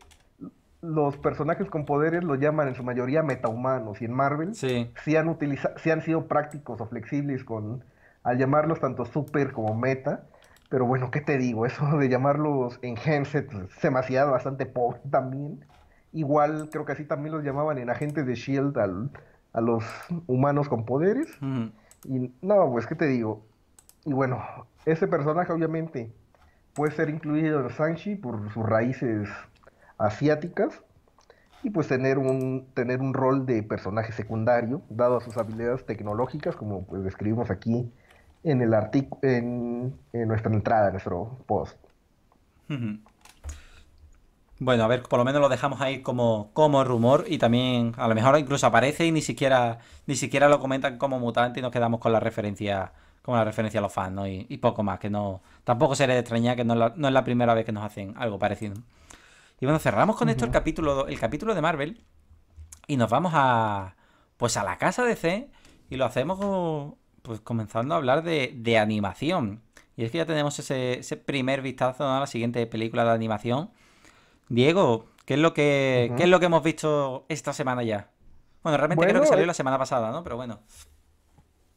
los personajes con poderes los llaman en su mayoría metahumanos y en Marvel sí, han, utilizado, sí han sido prácticos o flexibles con al llamarlos tanto super como meta. Pero bueno, ¿qué te digo? Eso de llamarlos enhanced pues, es demasiado, bastante pobre también. Igual creo que así también los llamaban en agentes de Shield a los humanos con poderes. Y no, pues, ¿qué te digo? Y bueno, ese personaje obviamente puede ser incluido en Sanchi por sus raíces asiáticas y pues tener un, tener un rol de personaje secundario, dado a sus habilidades tecnológicas, como pues describimos aquí en el artículo, en, nuestra entrada, en nuestro post. Bueno, a ver, por lo menos lo dejamos ahí como, como rumor y también a lo mejor incluso aparece y ni siquiera, ni siquiera lo comentan como mutante y nos quedamos con la referencia, con la referencia a los fans, ¿no? Y, poco más, que no, tampoco sería de extrañar que no no es la primera vez que nos hacen algo parecido. Y bueno, cerramos con esto el capítulo, el capítulo de Marvel. Y nos vamos a. Pues a la casa de C. Y lo hacemos pues comenzando a hablar de, animación. Y es que ya tenemos ese, primer vistazo a la siguiente película de animación. Diego, ¿qué es lo que, ¿qué es lo que hemos visto esta semana ya? Bueno, realmente creo que salió eh la semana pasada, ¿no? Pero bueno.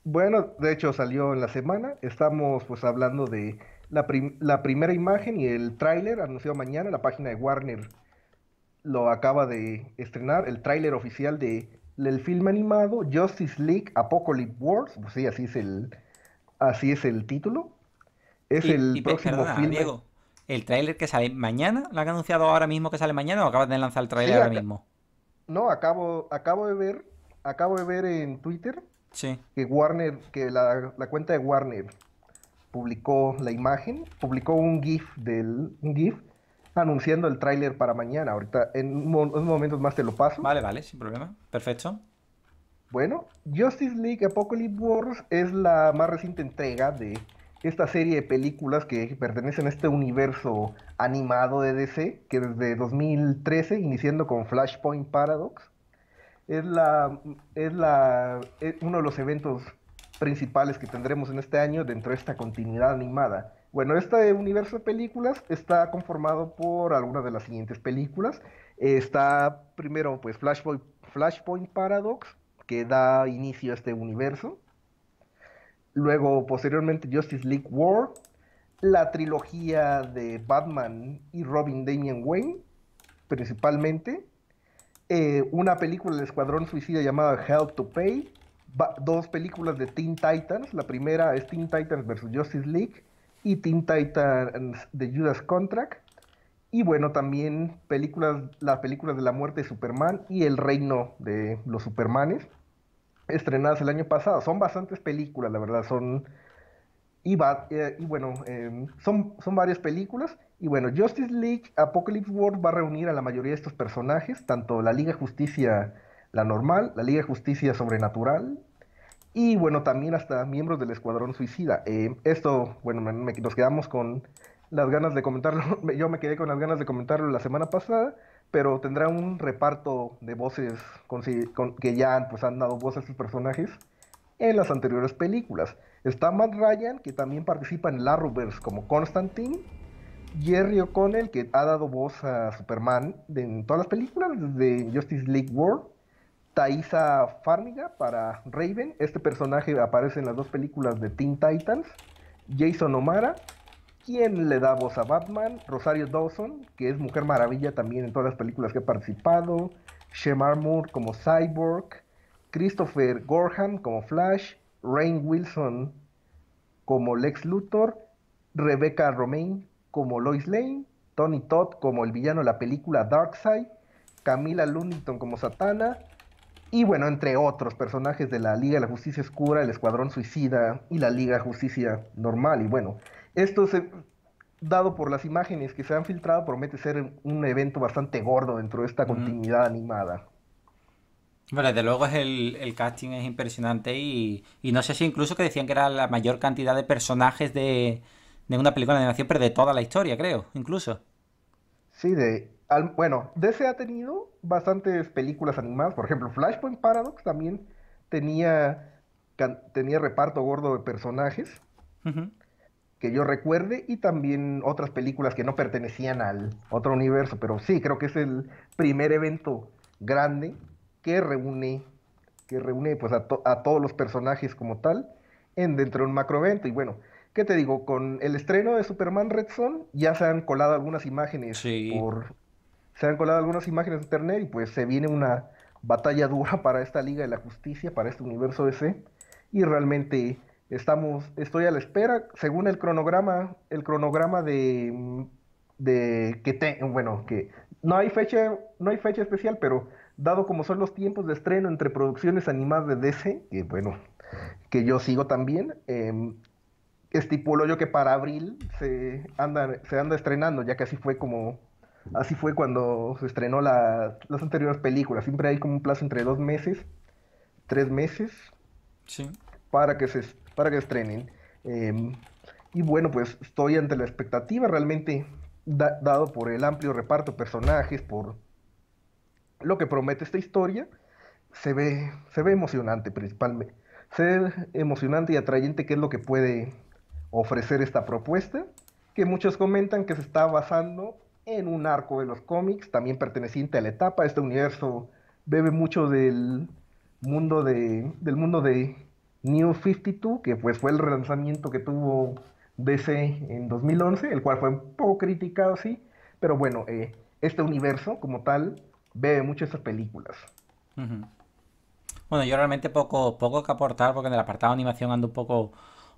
Bueno, de hecho salió en la semana. Estamos pues hablando de la, primera imagen y el tráiler anunciado mañana, la página de Warner lo acaba de estrenar, el tráiler oficial de el filme animado Justice League Apocalypse Wars, pues sí, así es el así es el título. Es el próximo filme. ¿El tráiler que sale mañana? ¿Lo han anunciado ahora mismo que sale mañana o acabas de lanzar el tráiler ahora mismo? No, acabo, acabo de ver, acabo de ver en Twitter que Warner, que la, la cuenta de Warner publicó la imagen, publicó un GIF del un GIF anunciando el tráiler para mañana. Ahorita en unos momentos más te lo paso. Vale, vale, sin problema. Perfecto. Bueno, Justice League Apocalypse Wars es la más reciente entrega de esta serie de películas que pertenecen a este universo animado de DC, que desde 2013, iniciando con Flashpoint Paradox, es la es la uno de los eventos principales que tendremos en este año dentro de esta continuidad animada. Bueno, este universo de películas está conformado por algunas de las siguientes películas. Está primero pues Flashpoint Paradox, que da inicio a este universo. Luego, posteriormente, Justice League War, la trilogía de Batman y Robin Damian Wayne, principalmente. Eh, una película del Escuadrón Suicida llamada Help to Pay, dos películas de Teen Titans. La primera es Teen Titans vs. Justice League y Teen Titans de Judas Contract. Y bueno, también películas, las películas de la muerte de Superman y el reino de los Supermanes, estrenadas el año pasado. Son bastantes películas, la verdad, son... Y, eh, y bueno, em, son, son varias películas. Y bueno, Justice League Apocalypse World va a reunir a la mayoría de estos personajes, tanto la Liga Justicia la normal, la Liga Justicia Sobrenatural y bueno, también hasta miembros del Escuadrón Suicida. Eh, esto, bueno, nos quedamos con las ganas de comentarlo, yo me quedé con las ganas de comentarlo la semana pasada, pero tendrá un reparto de voces que ya pues, han dado voz a estos personajes en las anteriores películas. Está Matt Ryan, que también participa en Arrowverse como Constantine. Jerry O'Connell, que ha dado voz a Superman en todas las películas, desde Justice League World Thaisa Farmiga para Raven. Este personaje aparece en las dos películas de Teen Titans. Jason O'Mara, quien le da voz a Batman. Rosario Dawson, que es Mujer Maravilla también en todas las películas que ha participado. Shemar Moore como Cyborg, Christopher Gorham como Flash, Rain Wilson como Lex Luthor, Rebecca Romaine como Lois Lane, Tony Todd como el villano de la película Darkseid, Camila Lunnington como Satana, y bueno, entre otros personajes de la Liga de la Justicia Oscura, el Escuadrón Suicida y la Liga Justicia Normal. Y bueno, esto se, dado por las imágenes que se han filtrado, promete ser un evento bastante gordo dentro de esta continuidad animada. Bueno, desde luego es el, casting es impresionante y, no sé si incluso que decían que era la mayor cantidad de personajes de, de una película de animación, pero de toda la historia, creo, incluso. Sí, de bueno, DC ha tenido bastantes películas animadas, por ejemplo, Flashpoint Paradox también tenía, tenía reparto gordo de personajes, que yo recuerde, y también otras películas que no pertenecían al otro universo, pero sí, creo que es el primer evento grande que reúne, que reúne pues a, a todos los personajes como tal en dentro de un macroevento, y bueno, ¿qué te digo? Con el estreno de Superman Red Son ya se han colado algunas imágenes por se han colado algunas imágenes de internet y pues se viene una batalla dura para esta Liga de la Justicia, para este universo DC. Y realmente estamos, estoy a la espera, según el cronograma, el cronograma de, de que te, bueno, que no hay fecha, no hay fecha especial, pero dado como son los tiempos de estreno entre producciones animadas de DC, que bueno, que yo sigo también, eh, estipulo yo que para abril se anda, se anda estrenando, ya que así fue como Así fue cuando se estrenó las anteriores películas. Siempre hay como un plazo entre dos meses, tres meses, para, que se, para que estrenen. Em, y bueno, pues estoy ante la expectativa realmente, dado por el amplio reparto de personajes, por lo que promete esta historia, se ve, se ve emocionante principalmente. Se ve emocionante y atrayente qué es lo que puede ofrecer esta propuesta, que muchos comentan que se está basando en un arco de los cómics, también perteneciente a la etapa. Este universo bebe mucho del mundo de, del mundo de New 52, que pues fue el relanzamiento que tuvo DC en 2011, el cual fue un poco criticado, sí, pero bueno, eh, este universo como tal bebe mucho esas películas. Bueno, yo realmente poco, poco que aportar porque en el apartado de animación ando un poco,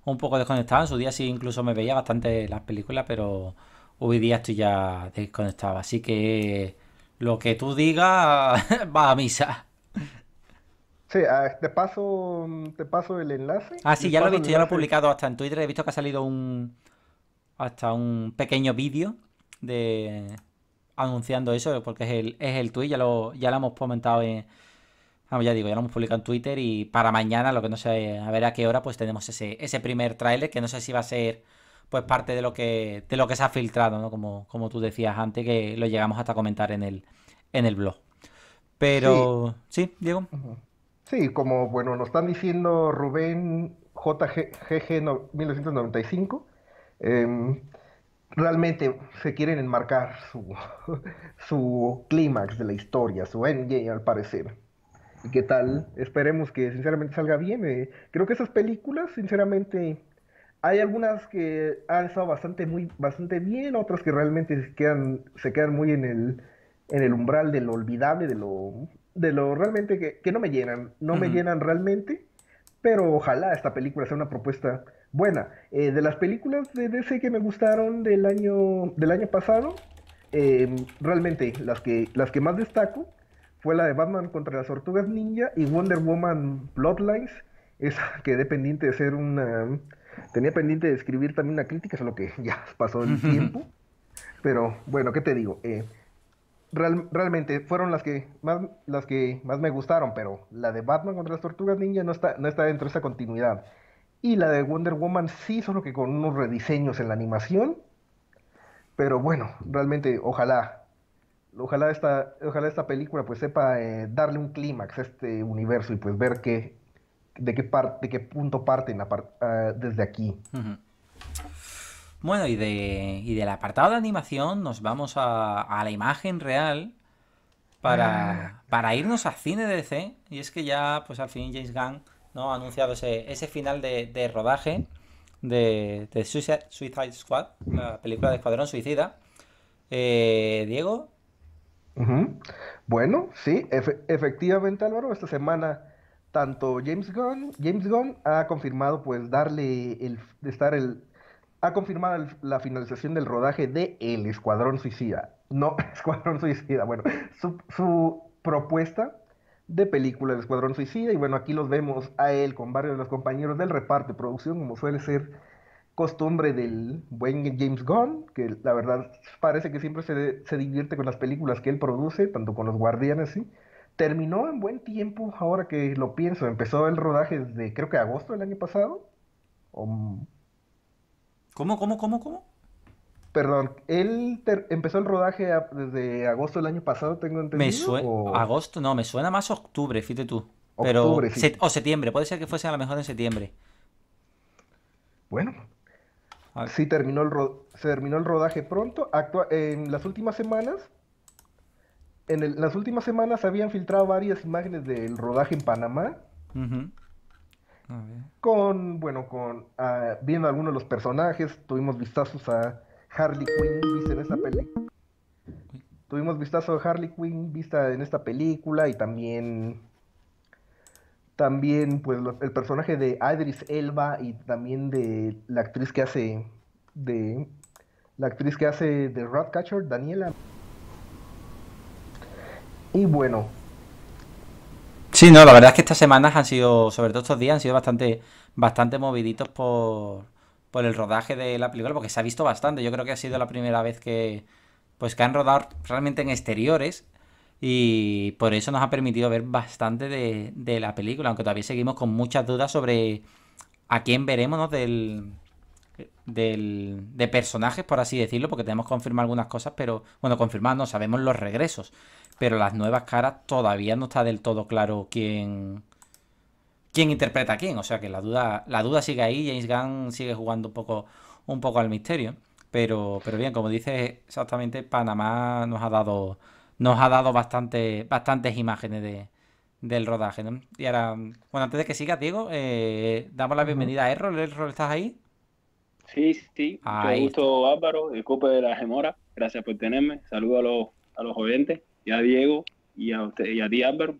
un poco desconectado. En su día sí incluso me veía bastante las películas, pero hoy día estoy ya desconectado. Así que lo que tú digas va a misa. Sí, ah, te paso, te paso el enlace. Ah, sí, ya lo he visto, ya lo he publicado hasta en Twitter. He visto que ha salido un hasta un pequeño vídeo de anunciando eso, porque es el, es el tweet, ya lo, ya lo hemos comentado en. Vamos, ya digo, ya lo hemos publicado en Twitter y para mañana, lo que no sé, a ver a qué hora, pues tenemos ese, ese primer tráiler, que no sé si va a ser pues parte de lo que, de lo que se ha filtrado, ¿no? Como, como tú decías antes, que lo llegamos hasta comentar en el, en el blog. Pero, ¿sí, Diego? Sí, como, bueno, nos están diciendo Rubén JGG 1995, em, realmente se quieren enmarcar su, su clímax de la historia, su endgame al parecer. ¿Y qué tal? Esperemos que sinceramente salga bien. Eh, creo que esas películas, sinceramente, hay algunas que han estado bastante, muy, bastante bien, otras que realmente se quedan, se quedan muy en el, en el umbral de lo olvidable, de lo, de lo realmente que, no me llenan, no me llenan realmente, pero ojalá esta película sea una propuesta buena. Eh, de las películas de DC que me gustaron del año, del año pasado, em, realmente las que, las que más destaco fue la de Batman contra las Tortugas Ninja y Wonder Woman Bloodlines, esa quedé pendiente de ser una Tenía pendiente de escribir también una crítica, solo que ya pasó el tiempo. Pero bueno, ¿qué te digo? Eh, realmente fueron las que, más, las que más me gustaron, pero la de Batman contra las Tortugas Ninja no está, no está dentro de esa continuidad. Y la de Wonder Woman sí, solo que con unos rediseños en la animación. Pero bueno, realmente ojalá, ojalá esta, ojalá esta película pues sepa eh, darle un clímax a este universo y pues ver qué, de qué, parte, de qué punto parten uh, desde aquí. Bueno, y, de, y del apartado de animación nos vamos a, a la imagen real para, ah. para, irnos al cine de DC. Y es que ya, pues al fin James Gunn ¿no? ha anunciado ese, ese final de, de rodaje de, de, Suicide Squad, la película de Escuadrón Suicida. Eh, Diego. Bueno, sí, efe- efectivamente Álvaro, esta semana tanto James Gunn, James Gunn ha confirmado pues darle el, de estar el, ha confirmado la finalización del rodaje de El Escuadrón Suicida. No, Escuadrón Suicida, bueno, su, su propuesta de película El Escuadrón Suicida y bueno, aquí los vemos a él con varios de los compañeros del reparto de producción como suele ser costumbre del buen James Gunn, que la verdad parece que siempre se, se divierte con las películas que él produce, tanto con los Guardianes, ¿sí? Terminó en buen tiempo, ahora que lo pienso, empezó el rodaje desde creo que agosto del año pasado, o, ¿Cómo, cómo, cómo, cómo? perdón, él empezó el rodaje a- desde agosto del año pasado, tengo Me entendido, suena... o Agosto, no, me suena más octubre, fíjate tú. Pero... octubre, sí. se- O septiembre, puede ser que fuese a lo mejor en septiembre. Bueno, sí terminó el ro- se terminó el rodaje pronto, actua- en las últimas semanas En el- las últimas semanas se habían filtrado varias imágenes del rodaje en Panamá, Ujú. A ver. con, bueno, con, ah, viendo algunos de los personajes, tuvimos vistazos a Harley Quinn, vista en esta película. Tuvimos vistazo a Harley Quinn, vista en esta película, y también, también, pues, el personaje de Idris Elba, y también de la actriz que hace, de, la actriz que hace de Ratcatcher, Daniela. Y bueno, Sí, no, la verdad es que estas semanas han sido, sobre todo estos días, han sido bastante, bastante moviditos por, por el rodaje de la película, porque se ha visto bastante. Yo creo que ha sido la primera vez que, pues, que han rodado realmente en exteriores y por eso nos ha permitido ver bastante de, de la película, aunque todavía seguimos con muchas dudas sobre a quién veremos, ¿no? Del, del, de personajes, por así decirlo, porque tenemos que confirmar algunas cosas, pero, bueno, confirmar no, sabemos los regresos, pero las nuevas caras todavía no está del todo claro quién, quién interpreta a quién, o sea que la duda, la duda sigue ahí, James Gunn sigue jugando un poco, un poco al misterio, pero, pero bien, como dices exactamente, Panamá nos ha dado, nos ha dado bastante, bastantes imágenes de, del rodaje, ¿no? Y ahora, bueno, antes de que sigas, Diego, eh, damos la bienvenida a Errol, Errol, ¿estás ahí? Sí, sí, mucho gusto Álvaro, el Cope de la Gemora, gracias por tenerme, saludo a los, a los oyentes, y a Diego, y a usted, y a ti Álvaro,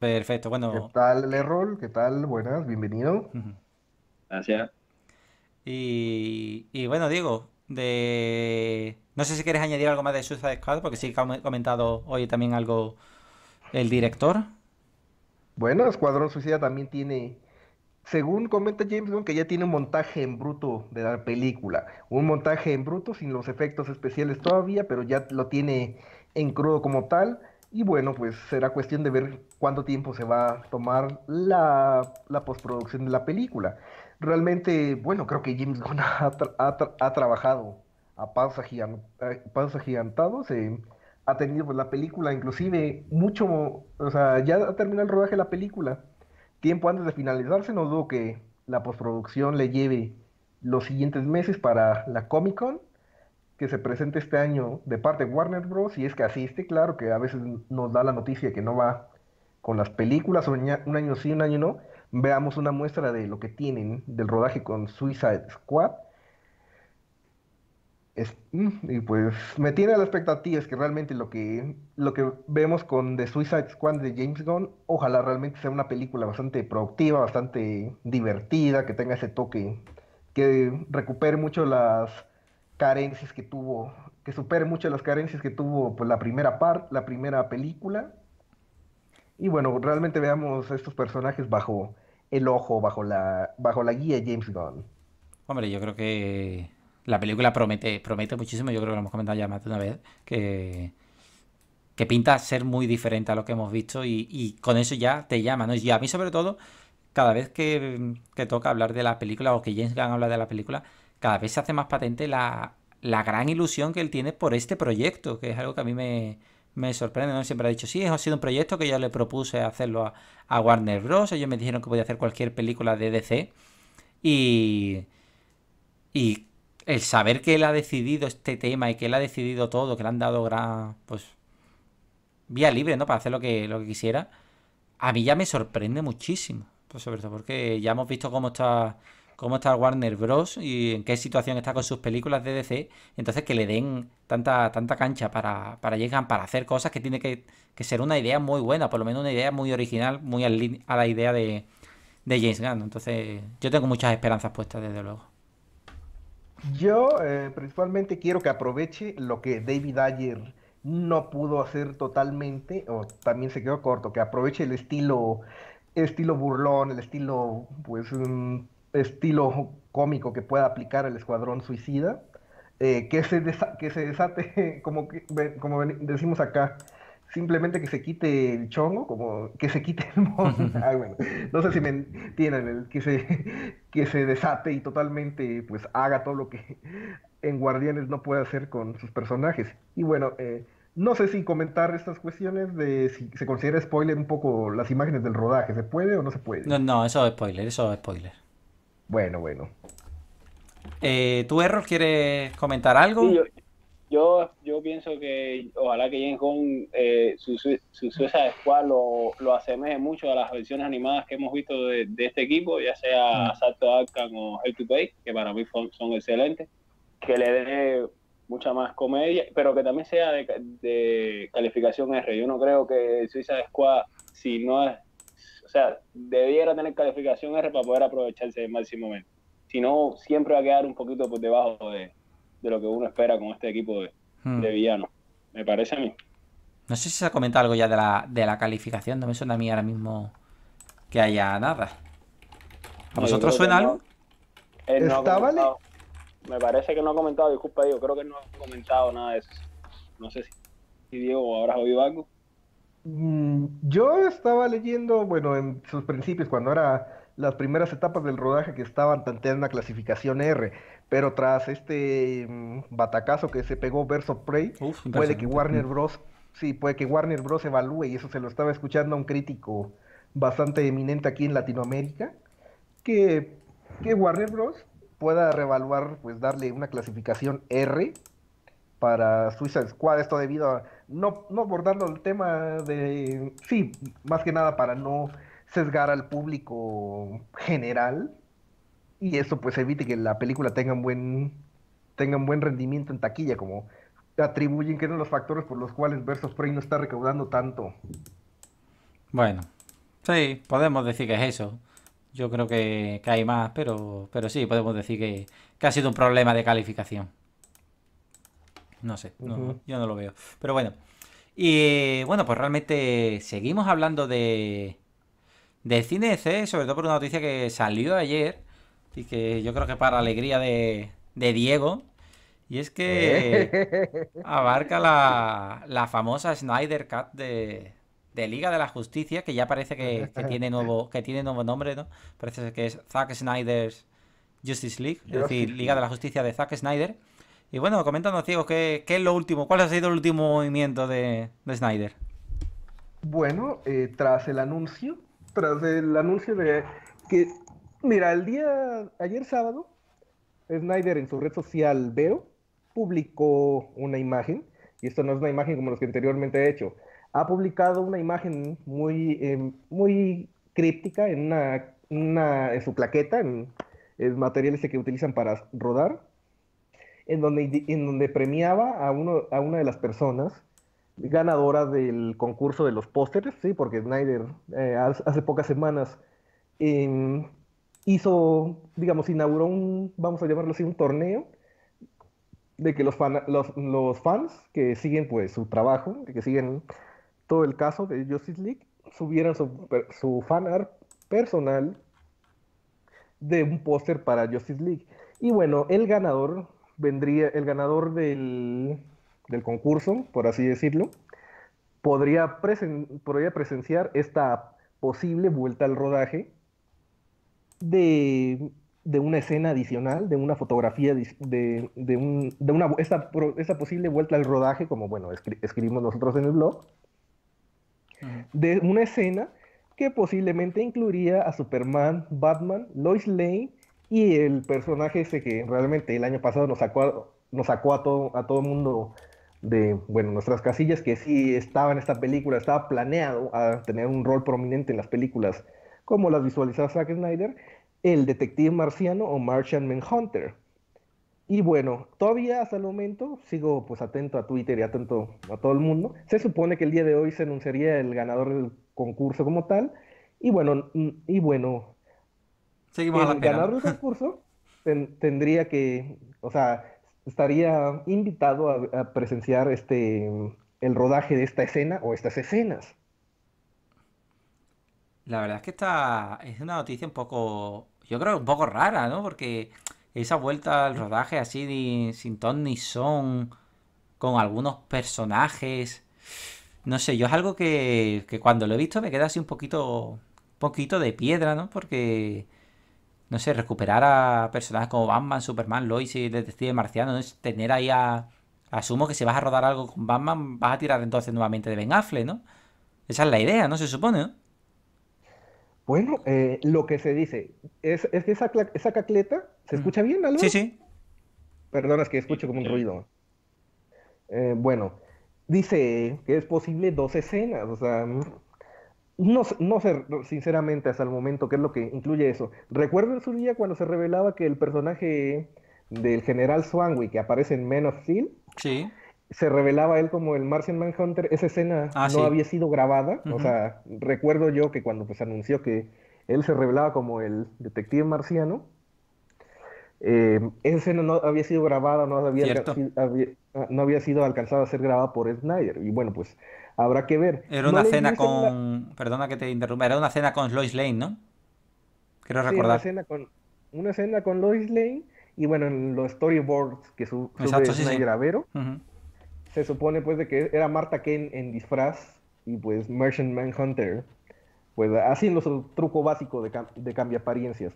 Perfecto, ¿qué bueno, tal, Errol? ¿Qué tal? Buenas, bienvenido. gracias. Y, y bueno, Diego, de... No sé si quieres añadir algo más de Suicide Squad, porque sí que ha comentado hoy también algo el director. Bueno, Escuadrón Suicida también tiene, según comenta James Gunn, que ya tiene un montaje en bruto de la película. Un montaje en bruto sin los efectos especiales todavía, pero ya lo tiene en crudo como tal. Y bueno, pues será cuestión de ver cuánto tiempo se va a tomar la, la postproducción de la película. Realmente, bueno, creo que James Gunn ha, ha ha trabajado a pasos, agigan- a pasos agigantados. eh, ha tenido pues, la película, inclusive mucho, o sea, ya ha terminado el rodaje de la película. Tiempo antes de finalizarse, no dudo que la postproducción le lleve los siguientes meses para la Comic Con, que se presente este año de parte de Warner Bros. Y es que asiste, claro, que a veces nos da la noticia que no va con las películas, un año, sí, un año no. Veamos una muestra de lo que tienen del rodaje con Suicide Squad. Es- mm, y pues me tiene a la expectativa, es que realmente lo que, lo que vemos con The Suicide Squad de James Gunn, ojalá realmente sea una película bastante productiva, bastante divertida, que tenga ese toque, que recupere mucho las carencias que tuvo, que supere mucho las carencias que tuvo pues, la primera parte, la primera película. Y bueno, realmente veamos estos personajes bajo el ojo, bajo la, bajo la guía de James Gunn. Hombre, yo creo que la película promete, promete muchísimo, yo creo que lo hemos comentado ya más de una vez, que, que pinta ser muy diferente a lo que hemos visto y, y con eso ya te llama, ¿no? Y a mí sobre todo, cada vez que, que toca hablar de la película o que James Gunn habla de la película, cada vez se hace más patente la, la gran ilusión que él tiene por este proyecto, que es algo que a mí me, me sorprende, ¿no? Siempre ha dicho, sí, ha sido un proyecto que yo le propuse hacerlo a, a Warner Bros. Ellos me dijeron que podía hacer cualquier película de DC y... Y el saber que él ha decidido este tema y que él ha decidido todo, que le han dado gran, pues, vía libre, ¿no? Para hacer lo que, lo que quisiera, a mí ya me sorprende muchísimo. Pues sobre todo porque ya hemos visto cómo está cómo está Warner Bros. y en qué situación está con sus películas de DC. Entonces que le den tanta, tanta cancha para, para llegar, para hacer cosas que tiene que, que ser una idea muy buena, por lo menos una idea muy original, muy a la idea de, de James Gunn. Entonces yo tengo muchas esperanzas puestas, desde luego. Yo eh, principalmente quiero que aproveche lo que David Ayer no pudo hacer totalmente, o también se quedó corto, que aproveche el estilo, estilo burlón, el estilo, pues, un estilo cómico que pueda aplicar el Escuadrón Suicida, eh, que se desa- que se desate, como, que- como decimos acá, simplemente que se quite el chongo, como que se quite el mono. Ay, bueno, no sé si me entienden, el que se, que se desate y totalmente pues haga todo lo que en Guardianes no puede hacer con sus personajes. Y bueno, eh, no sé si comentar estas cuestiones de si se considera spoiler un poco las imágenes del rodaje, ¿se puede o no se puede? No, no, eso es spoiler, eso es spoiler. Bueno, bueno. Eh, ¿Tú, Errol, quieres comentar algo? Sí, yo, yo, yo pienso que ojalá que James Gunn, eh, su, su, su Suicide Squad lo, lo asemeje mucho a las versiones animadas que hemos visto de, de este equipo, ya sea Mm. Asalto a Arkham o Hell to Pay, que para mí son, son excelentes, que le dé mucha más comedia, pero que también sea de, de calificación R. Yo no creo que Suicide Squad, si no es, sea, debiera tener calificación R para poder aprovecharse máximamente. Si no, siempre va a quedar un poquito por debajo de, de lo que uno espera con este equipo de, Hmm. de villanos. Me parece a mí. No sé si se ha comentado algo ya de la, de la calificación. No me suena a mí ahora mismo que haya nada. ¿A yo vosotros suena no. algo? Él no Está, vale. Me parece que no ha comentado, disculpa, Diego, creo que no ha comentado nada de eso. No sé si, si Diego habrás oído algo. Mm, Yo estaba leyendo, bueno, en sus principios, cuando era las primeras etapas del rodaje que estaban tanteando una clasificación R, pero tras este mm, batacazo que se pegó Verso Prey, Uf, puede que. Warner Bros. Sí, puede que Warner Bros. evalúe, y eso se lo estaba escuchando a un crítico bastante eminente aquí en Latinoamérica, que, que Warner Bros. pueda reevaluar, pues darle una clasificación R para Suicide Squad, esto debido a, no, no abordando el tema de, sí, más que nada para no sesgar al público general, y eso pues evite que la película tenga un buen, tenga un buen rendimiento en taquilla, como atribuyen que eran los factores por los cuales Versus Prey no está recaudando tanto. Bueno, sí, podemos decir que es eso. Yo creo que, que hay más, pero, pero sí, podemos decir que, que ha sido un problema de calificación. No sé, no- yo no lo veo. Pero bueno. Y bueno, pues realmente seguimos hablando de, de cine DC, sobre todo por una noticia que salió ayer y que yo creo que para alegría de, de Diego. Y es que abarca la, la famosa Snyder Cut de, de Liga de la Justicia, que ya parece que, que tiene nuevo, que tiene nuevo nombre, ¿no? Parece que es Zack Snyder's Justice League, es decir, Liga de la Justicia de Zack Snyder. Y bueno, coméntanos, Diego, ¿qué, es lo último? ¿Cuál ha sido el último movimiento de, de Snyder? Bueno, eh, tras el anuncio, tras el anuncio de que, mira, el día, ayer sábado, Snyder en su red social Veo publicó una imagen, y esto no es una imagen como los que anteriormente he hecho, ha publicado una imagen muy, eh, muy críptica en, una, en su plaqueta, en el material ese que utilizan para rodar, en donde, en donde premiaba a, uno, a una de las personas ganadora del concurso de los pósteres, sí, porque Snyder eh, hace pocas semanas em, hizo, digamos, inauguró un, vamos a llamarlo así, un torneo de que los, fan- los, los fans que siguen pues su trabajo, que siguen todo el caso de Justice League, subieran su, su fan art personal de un póster para Justice League. Y bueno, el ganador vendría, el ganador del, del concurso, por así decirlo, podría, presen- podría presenciar esta posible vuelta al rodaje de, de una escena adicional, de una fotografía, de, de, un- de una, esta, pro- esta posible vuelta al rodaje, como bueno, escri- escribimos nosotros en el blog, de una escena que posiblemente incluiría a Superman, Batman, Lois Lane y el personaje ese que realmente el año pasado nos sacó a, nos sacó a todo a todo mundo de bueno nuestras casillas que sí estaba en esta película, estaba planeado a tener un rol prominente en las películas como las visualizaba Zack Snyder el detective marciano o Martian Manhunter. Y bueno, todavía hasta el momento sigo pues atento a Twitter y atento a todo el mundo. Se supone que el día de hoy se anunciaría el ganador del concurso como tal. Y bueno, y bueno, Seguimos a la del concurso ten- tendría que, o sea, estaría invitado a, a presenciar este el rodaje de esta escena o estas escenas. La verdad es que esta es una noticia un poco, yo creo un poco rara, ¿no? Porque esa vuelta al rodaje así de- sin ton ni son, con algunos personajes, no sé, yo es algo que, que cuando lo he visto me queda así un poquito, un poquito de piedra, ¿no? Porque, no sé, recuperar a personajes como Batman, Superman, Lois y Detective Marciano, ¿no? Es tener ahí a... Asumo que si vas a rodar algo con Batman, vas a tirar entonces nuevamente de Ben Affleck, ¿no? Esa es la idea, ¿no? Se supone, ¿no? Bueno, eh, lo que se dice es, es que esa, esa cacleta, ¿se Mm. escucha bien, Álvaro? Sí, sí. Perdona, es que escucho como un ruido. Eh, bueno, dice que es posible dos escenas, o sea, no, sé- no sé sinceramente hasta el momento qué es lo que incluye eso. Recuerdo en su día cuando se revelaba que el personaje del general Swanwick que aparece en Men of Steel, Sí. se revelaba él como el Martian Manhunter, esa escena Ah, no sí. había sido grabada, o sea, recuerdo yo que cuando pues anunció que él se revelaba como el detective marciano, eh, esa escena no había sido grabada, no había- ah, no había sido alcanzada a ser grabada por Snyder, y bueno, pues habrá que ver. Era No una leí cena la- con. Perdona que te interrumpa. Era una cena con Lois Lane, ¿no? Quiero sí, una recordar. escena con, una escena con Lois Lane, y bueno, en los storyboards que su- sube Exacto, sí, sí. Snyder a Vero, Ujú. se supone pues de que era Marta Kane en disfraz y pues Merchant Manhunter pues haciendo su truco básico de, cam- de cambia apariencias.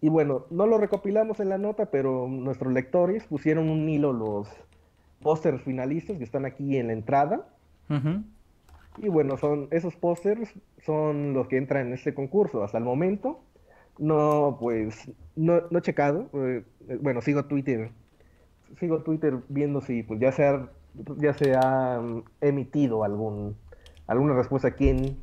Y bueno, no lo recopilamos en la nota, pero nuestros lectores pusieron un hilo los pósters finalistas que están aquí en la entrada. Ujú. Y bueno, son esos pósters son los que entran en este concurso. Hasta el momento, no, pues, no, no he checado. eh, bueno, sigo Twitter, sigo Twitter viendo si pues ya se ha, ya se ha mm, emitido algún, alguna respuesta a quién,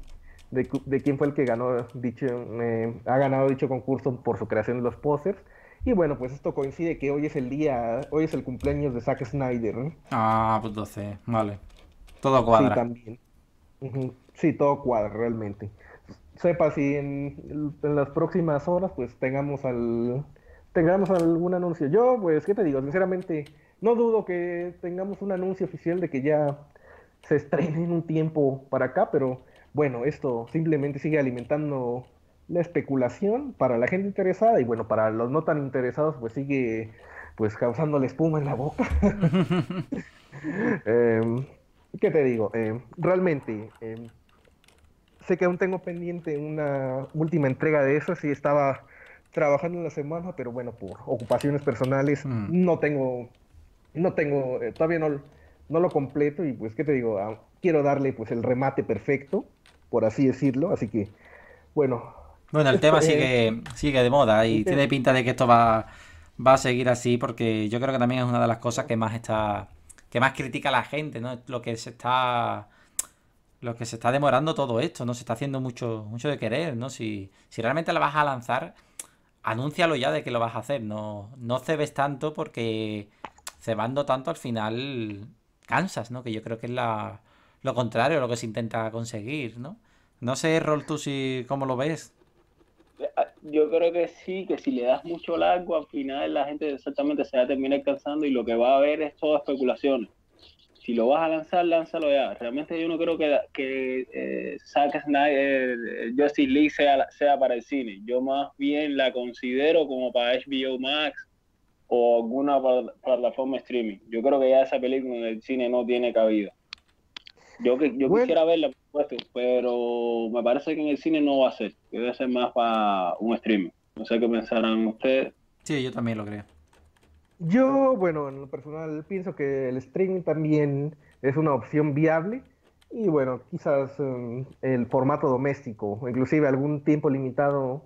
de, de quién fue el que ganó dicho, eh, ha ganado dicho concurso por su creación de los pósters. Y bueno, pues esto coincide que hoy es el día, hoy es el cumpleaños de Zack Snyder. Ah, pues 12. Vale. Todo Sí, cuadra. también. Ujú. Sí, todo cuadra realmente. Sepa si en, en las próximas horas pues tengamos al tengamos algún anuncio. Yo, pues, ¿qué te digo? Sinceramente, no dudo que tengamos un anuncio oficial de que ya se estrene en un tiempo para acá, pero bueno, esto simplemente sigue alimentando la especulación para la gente interesada y bueno, para los no tan interesados pues sigue pues causándole espuma en la boca. Em, ¿qué te digo? Em, realmente, em, sé que aún tengo pendiente una última entrega de eso, sí estaba trabajando en la semana, pero bueno, por ocupaciones personales Mm. no tengo, no tengo, eh, todavía no, no lo completo y pues, ¿qué te digo? Ah, quiero darle pues el remate perfecto, por así decirlo, así que, bueno, Bueno, el tema sigue, sigue de moda y tiene pinta de que esto va, va a seguir así porque yo creo que también es una de las cosas que más está, que más critica la gente, ¿no? Lo que se está, lo que se está demorando todo esto, ¿no? Se está haciendo mucho, mucho de querer, ¿no? Si, si realmente la vas a lanzar, anúncialo ya de que lo vas a hacer, no, no cebes tanto porque cebando tanto al final cansas, ¿no? Que yo creo que es la, lo contrario a lo que se intenta conseguir, ¿no? No sé, Rol, tú si cómo lo ves. Yo creo que sí, que si le das mucho largo, al final la gente exactamente se va a terminar cansando y lo que va a haber es toda especulaciones. Si lo vas a lanzar, lánzalo ya. Realmente yo no creo que, que eh, Zack Snyder, eh, Justice League sea, sea para el cine. Yo más bien la considero como para HBO Max o alguna pla- plataforma streaming. Yo creo que ya esa película en el cine no tiene cabida. Yo, que, yo Bueno. quisiera verla, por supuesto, pero me parece que en el cine no va a ser. Debe ser más para un streaming. No sé qué pensarán ustedes. Sí, yo también lo creo. Yo, bueno, en lo personal pienso que el streaming también es una opción viable y bueno, quizás em, el formato doméstico, o inclusive algún tiempo limitado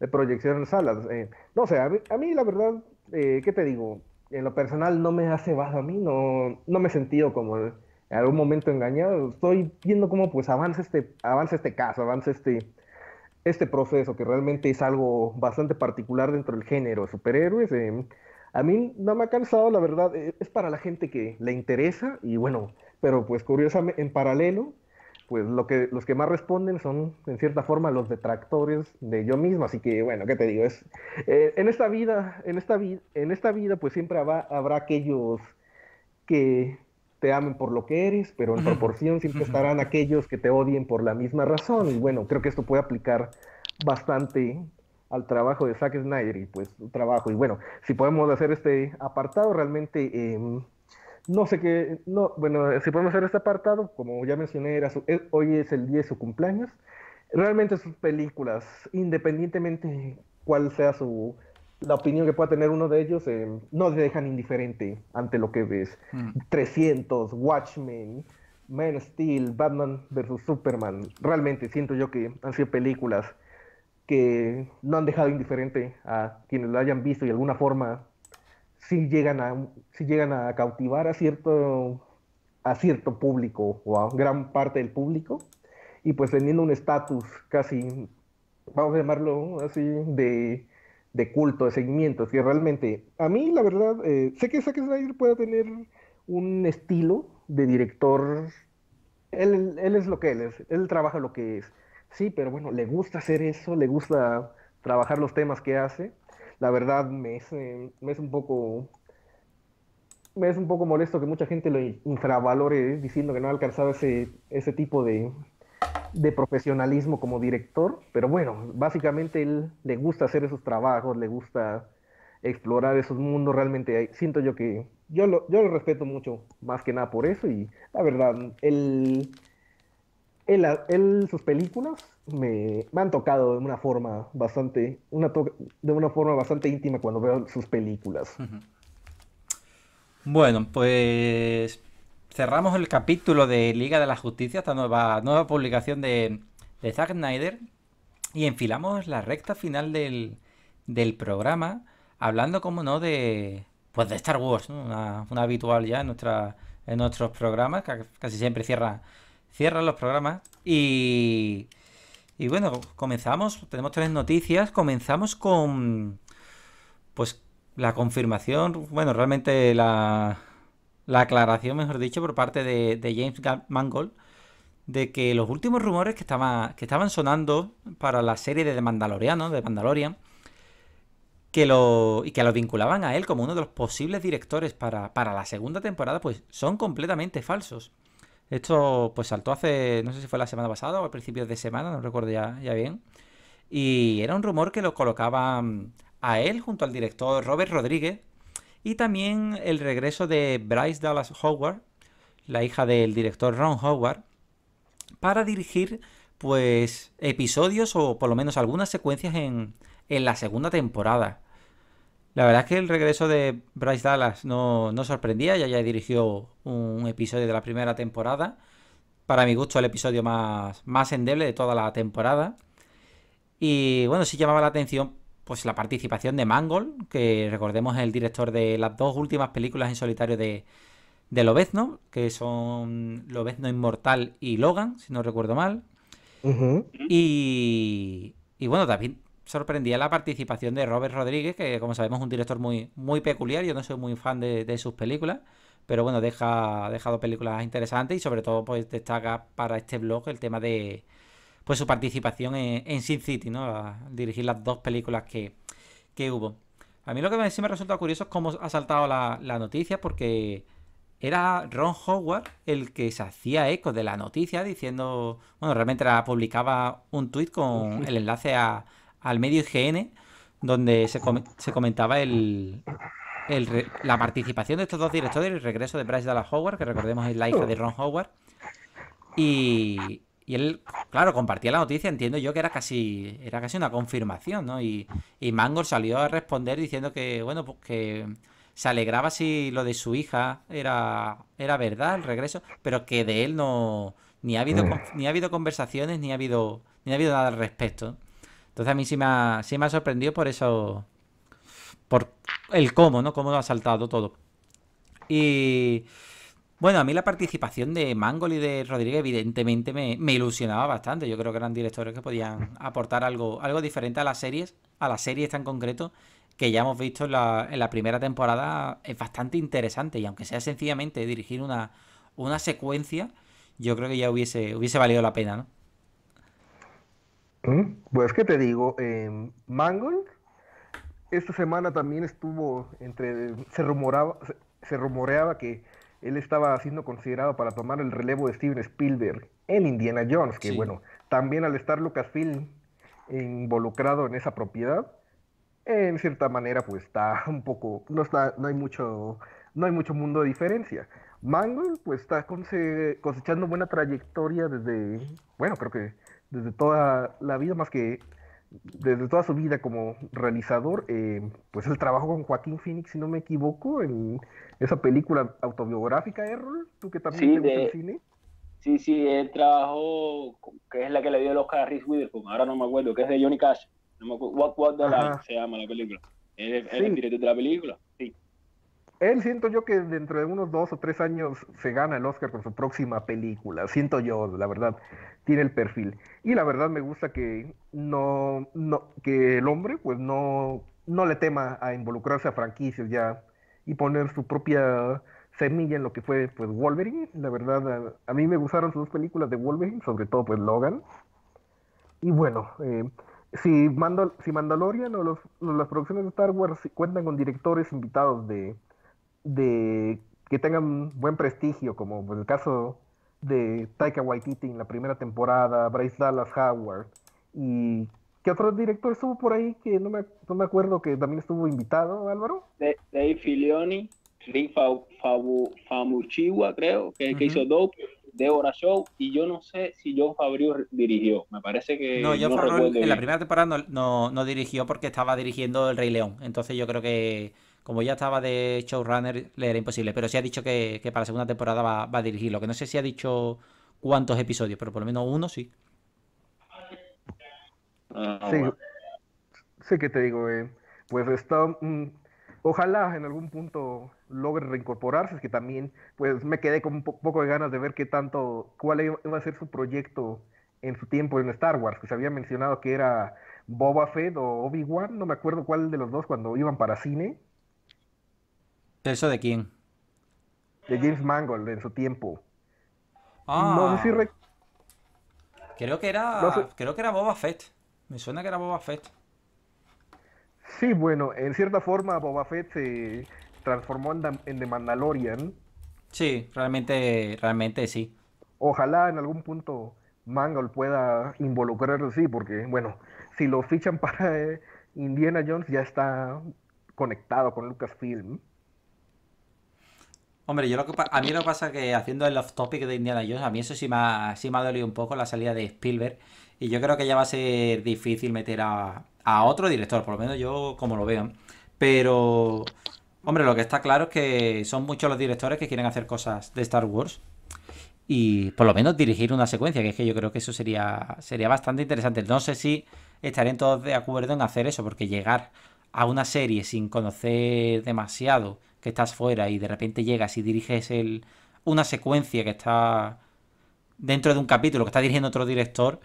de proyección en salas. eh, no sé, a mí, a mí la verdad, eh, ¿qué te digo? En lo personal no me ha cebado a mí, no, no me he sentido como en algún momento engañado. Estoy viendo cómo pues avanza este, avanza este caso, avanza este, este proceso, que realmente es algo bastante particular dentro del género de superhéroes. eh, a mí no me ha cansado, la verdad, eh, es para la gente que le interesa y bueno, pero pues curiosamente, en paralelo, pues lo que, los que más responden son en cierta forma los detractores de yo mismo, así que bueno, ¿qué te digo? Es, eh, en esta vida, en esta vida, en esta vida pues siempre habrá, habrá aquellos que te amen por lo que eres, pero en proporción siempre estarán aquellos que te odien por la misma razón. Y bueno, creo que esto puede aplicar bastante al trabajo de Zack Snyder y pues su trabajo. Y bueno, si podemos hacer este apartado, realmente em, no sé qué, no, bueno, si podemos hacer este apartado, como ya mencioné, era su- es- hoy es el día de su cumpleaños. Realmente sus películas, independientemente cuál sea su la opinión que pueda tener uno de ellos, em, no te dejan indiferente ante lo que ves. Mm. 300, Watchmen, Man of Steel, Batman vs. Superman. Realmente siento yo que han sido películas que no han dejado indiferente a quienes lo hayan visto y de alguna forma sí llegan a, sí llegan a cautivar a cierto, a cierto público o a gran parte del público y pues teniendo un estatus casi, vamos a llamarlo así, de, de culto, de seguimiento, que realmente a mí la verdad, eh, sé que Zack Snyder puede tener un estilo de director, él, él es lo que él es, él trabaja lo que es, sí, pero bueno, le gusta hacer eso, le gusta trabajar los temas que hace, la verdad me es, eh, me es un poco me es un poco molesto que mucha gente lo infravalore eh, diciendo que no ha alcanzado ese, ese tipo de, de profesionalismo como director, pero bueno, básicamente él le gusta hacer esos trabajos, le gusta explorar esos mundos, realmente siento yo que yo lo, yo lo respeto mucho, más que nada por eso, y la verdad, él, él, sus películas me, han tocado de una forma bastante, una de una forma bastante íntima cuando veo sus películas. Bueno, pues cerramos el capítulo de Liga de la Justicia, esta nueva, nueva publicación de, Zack Snyder, y enfilamos la recta final del, del programa, hablando, como no, de pues de Star Wars, ¿no? Una, una habitual ya en nuestra, en nuestros programas, que casi siempre cierra, cierran los programas. Y, y bueno, comenzamos, tenemos tres noticias, comenzamos con pues la confirmación, bueno, realmente la, la aclaración, mejor dicho, por parte de, de James Mangold, de que los últimos rumores que, que estaban sonando para la serie de The Mandaloriano, de Mandalorian, que lo, y que lo vinculaban a él como uno de los posibles directores para, para la segunda temporada, pues son completamente falsos. Esto pues saltó hace, no sé si fue la semana pasada o a principios de semana, no recuerdo ya, ya bien. Y era un rumor que lo colocaba mm, a él junto al director Robert Rodríguez y también el regreso de Bryce Dallas Howard, la hija del director Ron Howard, para dirigir pues episodios o por lo menos algunas secuencias en, en la segunda temporada. La verdad es que el regreso de Bryce Dallas no, no sorprendía, ya ya dirigió un episodio de la primera temporada. Para mi gusto el episodio más, más endeble de toda la temporada. Y bueno, sí llamaba la atención pues la participación de Mangold, que recordemos es el director de las dos últimas películas en solitario de, de Lobezno, que son Lobezno Inmortal y Logan, si no recuerdo mal. Y, y bueno, también sorprendía la participación de Robert Rodríguez, que como sabemos es un director muy, muy peculiar, yo no soy muy fan de, de sus películas, pero bueno, deja, ha dejado películas interesantes y sobre todo pues destaca para este blog el tema de pues su participación en, en Sin City, ¿no? A dirigir las dos películas que, que hubo. A mí lo que sí me resulta curioso es cómo ha saltado la, la noticia, porque era Ron Howard el que se hacía eco de la noticia diciendo, bueno, realmente era, publicaba un tuit con el enlace a- al medio IGN donde se, com- se comentaba el, la participación de estos dos directores y el regreso de Bryce Dallas Howard, que recordemos es la hija de Ron Howard. Y, y él, claro, compartía la noticia, entiendo yo que era casi, era casi una confirmación, ¿no? Y, y Mangor salió a responder diciendo que, bueno, pues que se alegraba si lo de su hija era, era verdad, el regreso, pero que de él no, ni ha habido, ni ha habido conversaciones, ni ha habido, ni ha habido nada al respecto. Entonces a mí sí me ha, sí me ha sorprendido por eso, por el cómo, ¿no? Cómo ha saltado todo. Y Bueno, a mí la participación de Mangold y de Rodríguez evidentemente me, ilusionaba bastante. Yo creo que eran directores que podían aportar algo, algo diferente a las series, a la serie esta en concreto, que ya hemos visto en la, en la primera temporada, es bastante interesante. Y aunque sea sencillamente dirigir una, una secuencia, yo creo que ya hubiese, hubiese valido la pena, ¿no? Mm, pues, ¿qué te digo? Eh, Mangold, esta semana también estuvo entre. Se rumoraba, se rumoreaba que él estaba siendo considerado para tomar el relevo de Steven Spielberg en Indiana Jones, que bueno, también al estar Lucasfilm involucrado en esa propiedad, en cierta manera pues está un poco, no está, no hay mucho, no hay mucho mundo de diferencia. Mangold pues está cosechando buena trayectoria desde, bueno, creo que desde toda la vida, más que desde toda su vida como realizador, eh, pues el trabajo con Joaquín Phoenix, si no me equivoco, en esa película autobiográfica, Errol, tú que también sí, te gusta el cine. Sí, sí, él trabajó, que es la que le dio el Oscar a Reese Witherspoon, ahora no me acuerdo, que es de Johnny Cash, no me acuerdo, What, What the Line se llama la película. Él, es el director de la película, sí. Él siento yo que dentro de unos dos o tres años se gana el Oscar con su próxima película. Siento yo, la verdad, tiene el perfil. Y la verdad me gusta que no, no, que el hombre pues no, no le tema a involucrarse a franquicias ya y poner su propia semilla en lo que fue pues Wolverine. La verdad, a, mí me gustaron sus dos películas de Wolverine, sobre todo pues Logan. Y bueno, eh, si, Mandal si Mandalorian o los, las producciones de Star Wars cuentan con directores invitados de de que tengan buen prestigio, como en el caso de Taika Waititi en la primera temporada, Bryce Dallas Howard, y ¿qué otro director estuvo por ahí que no me, no me acuerdo que también estuvo invitado, Álvaro? De, Dave Filioni, Rick Famuchiwa, creo, que, que hizo Dope, Deborah Show, y yo no sé si John Favreau dirigió, me parece que... No, John Favreau en la primera temporada no, no dirigió porque estaba dirigiendo El Rey León, entonces yo creo que como ya estaba de showrunner, le era imposible. Pero sí ha dicho que, para la segunda temporada va, a dirigirlo. Que no sé si ha dicho cuántos episodios, pero por lo menos uno sí. Ah, sí, sí que te digo, eh, pues está, mm, ojalá en algún punto logre reincorporarse, es que también, pues me quedé con un poco de ganas de ver qué tanto, cuál iba a ser su proyecto en su tiempo en Star Wars, que se había mencionado que era Boba Fett o Obi-Wan, no me acuerdo cuál de los dos cuando iban para cine, ¿Eso de quién? De James Mangold en su tiempo. Ah. No sé si Creo que era. Creo que era Boba Fett. Me suena que era Boba Fett. Sí, bueno, en cierta forma Boba Fett se transformó en, en The Mandalorian. Sí, realmente, realmente sí. Ojalá en algún punto Mangold pueda involucrarlo, sí, porque, bueno, si lo fichan para eh, Indiana Jones ya está conectado con Lucasfilm. Hombre, yo lo que a mí lo que pasa es que haciendo el off topic de Indiana Jones, a mí eso sí me, ha, sí me ha dolido un poco la salida de Spielberg. Y yo creo que ya va a ser difícil meter a, otro director, por lo menos yo como lo veo. Pero, hombre, lo que está claro es que son muchos los directores que quieren hacer cosas de Star Wars. Y por lo menos dirigir una secuencia, que es que yo creo que eso sería, sería bastante interesante. No sé si estarían todos de acuerdo en hacer eso, porque llegar a una serie sin conocer demasiado que estás fuera y de repente llegas y diriges el, una secuencia que está dentro de un capítulo que está dirigiendo otro director,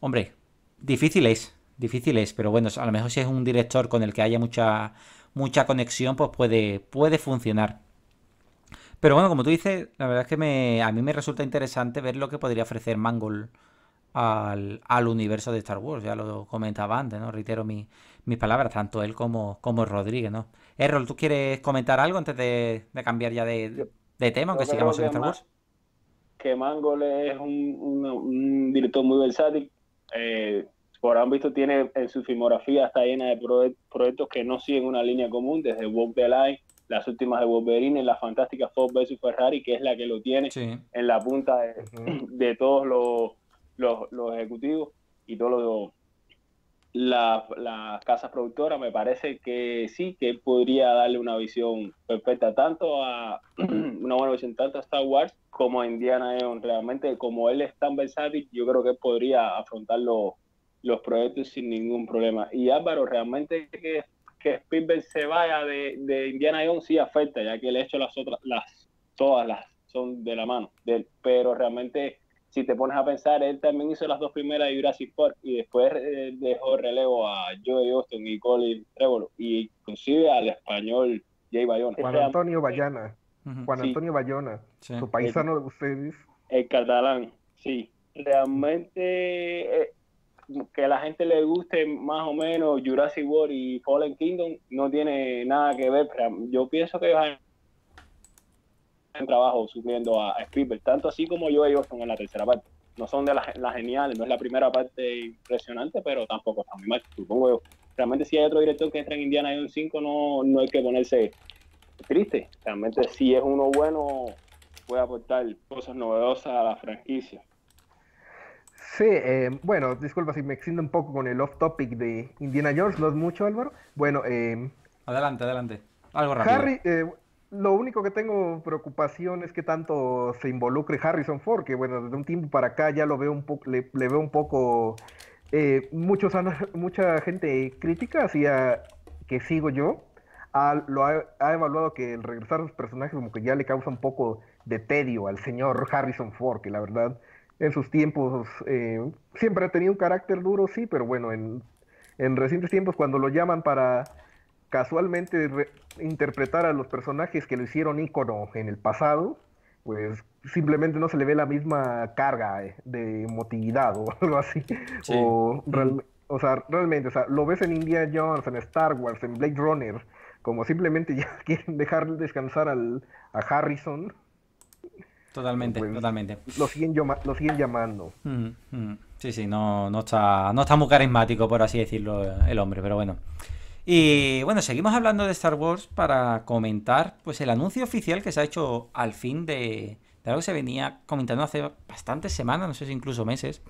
hombre, difícil es, difícil es, pero bueno, a lo mejor si es un director con el que haya mucha, mucha conexión, pues puede, puede funcionar. Pero bueno, como tú dices, la verdad es que me, a mí me resulta interesante ver lo que podría ofrecer Mangold al, al universo de Star Wars. Ya lo comentaba antes, ¿no? Reitero mi, mis palabras, tanto él como, como Rodríguez, ¿no? Errol, ¿tú quieres comentar algo antes de, cambiar ya de, tema, aunque sigamos en Star Wars? Que Mangold es un, director muy versátil. Eh, por han visto, tiene en su filmografía está llena de proyectos que no siguen una línea común, desde Walk the Line, las últimas de Wolverine, la fantástica Ford vs Ferrari, que es la que lo tiene en la punta de, todos los, los, los, ejecutivos y todos los la, la casa productora, me parece que sí, que podría darle una visión perfecta tanto a una buena visión tanto a Star Wars como a Indiana Jones. Realmente, como él es tan versátil, yo creo que podría afrontar los, los proyectos sin ningún problema. Y Álvaro, realmente que, que Spielberg se vaya de, de Indiana Jones sí afecta, ya que ha hecho las otras, las, todas las son de la mano de él, pero realmente si te pones a pensar, él también hizo las dos primeras de Jurassic Park y después eh, dejó relevo a Joey Austin y Colin Trevorrow y inclusive al español Jay Bayona. Juan Antonio Bayana. Juan Antonio Bayona, su paisano de ustedes. El catalán, sí. Realmente eh, que a la gente le guste más o menos Jurassic World y Fallen Kingdom no tiene nada que ver. Yo pienso que trabajo subiendo a, Spielberg, tanto así como yo ellos son en la tercera parte. No son de las, las geniales, no es la primera parte impresionante, pero tampoco está muy mal. Supongo yo. Realmente si hay otro director que entra en Indiana Jones 5, no, no hay que ponerse triste. Realmente si es uno bueno, puede aportar cosas novedosas a la franquicia. Sí, eh, bueno, disculpa si me extiendo un poco con el off topic de Indiana Jones, no es mucho, Álvaro. Bueno, eh, adelante, adelante. Algo rápido. Harry, eh, lo único que tengo preocupación es que tanto se involucre Harrison Ford, que bueno, desde un tiempo para acá ya lo veo un poco, le, veo un poco, eh, muchos, mucha gente crítica hacia que sigo yo, lo ha, evaluado que el regresar a los personajes como que ya le causa un poco de tedio al señor Harrison Ford, que la verdad en sus tiempos eh, siempre ha tenido un carácter duro, sí, pero bueno, en, en recientes tiempos cuando lo llaman para casualmente interpretar a los personajes que lo hicieron ícono en el pasado, pues simplemente no se le ve la misma carga de emotividad o algo así. O, o, sea, realmente, o sea, lo ves en Indiana Jones, en Star Wars, en Blade Runner, como simplemente ya quieren dejar descansar al, a Harrison. Totalmente, pues, totalmente. Lo siguen, lo siguen llamando. Sí, sí, no, no, está, no está muy carismático, por así decirlo, el hombre, pero bueno. Y bueno, seguimos hablando de Star Wars para comentar pues el anuncio oficial que se ha hecho al fin de, de algo que se venía comentando hace bastantes semanas, no sé si incluso meses.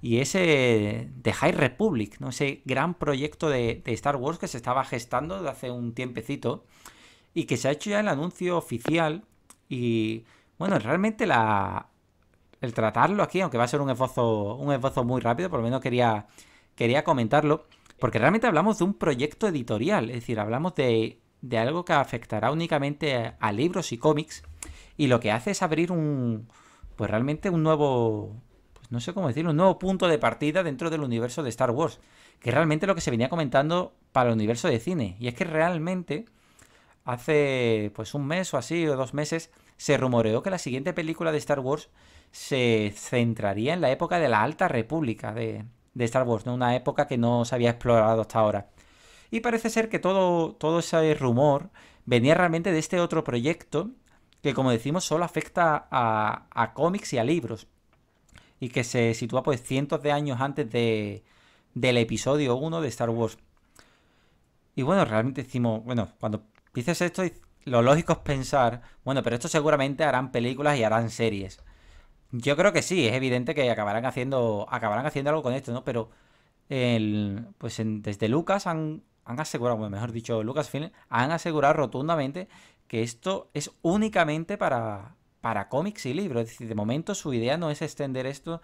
Y ese de High Republic, ¿no? ese gran proyecto de, Star Wars que se estaba gestando desde hace un tiempecito y que se ha hecho ya el anuncio oficial. Y bueno, realmente la, el tratarlo aquí, aunque va a ser un esbozo, un esbozo muy rápido, por lo menos quería, quería comentarlo. Porque realmente hablamos de un proyecto editorial, es decir, hablamos de, algo que afectará únicamente a, libros y cómics y lo que hace es abrir un, pues realmente un nuevo, pues no sé cómo decirlo, un nuevo punto de partida dentro del universo de Star Wars, que es realmente lo que se venía comentando para el universo de cine. Y es que realmente hace pues un mes o así, o dos meses, se rumoreó que la siguiente película de Star Wars se centraría en la época de la Alta República de, de Star Wars, ¿no? Una época que no se había explorado hasta ahora. Y parece ser que todo, todo ese rumor venía realmente de este otro proyecto que, como decimos, solo afecta a, a cómics y a libros. Y que se sitúa pues cientos de años antes de, del episodio 1 de Star Wars. Y bueno, realmente decimos, bueno, cuando dices esto, lo lógico es pensar, bueno, pero esto seguramente harán películas y harán series. Yo creo que sí, es evidente que acabarán haciendo, acabarán haciendo algo con esto, ¿no? Pero el, pues desde Lucas han, han asegurado, bueno, mejor dicho, Lucasfilm, han asegurado rotundamente que esto es únicamente para, para cómics y libros. Es decir, de momento su idea no es extender esto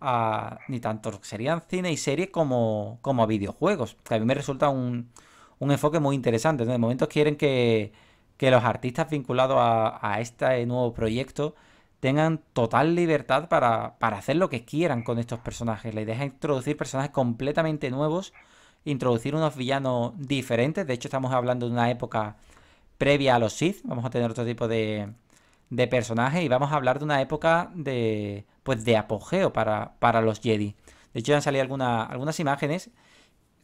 a ni tanto serían cine y serie como, como a videojuegos. Que a mí me resulta un, un enfoque muy interesante. De momento quieren que, que los artistas vinculados a, a este nuevo proyecto tengan total libertad para, hacer lo que quieran con estos personajes. La idea es introducir personajes completamente nuevos, introducir unos villanos diferentes. De hecho, estamos hablando de una época previa a los Sith. Vamos a tener otro tipo de, de personajes y vamos a hablar de una época de, pues, de apogeo para, para los Jedi. De hecho, han salido algunas imágenes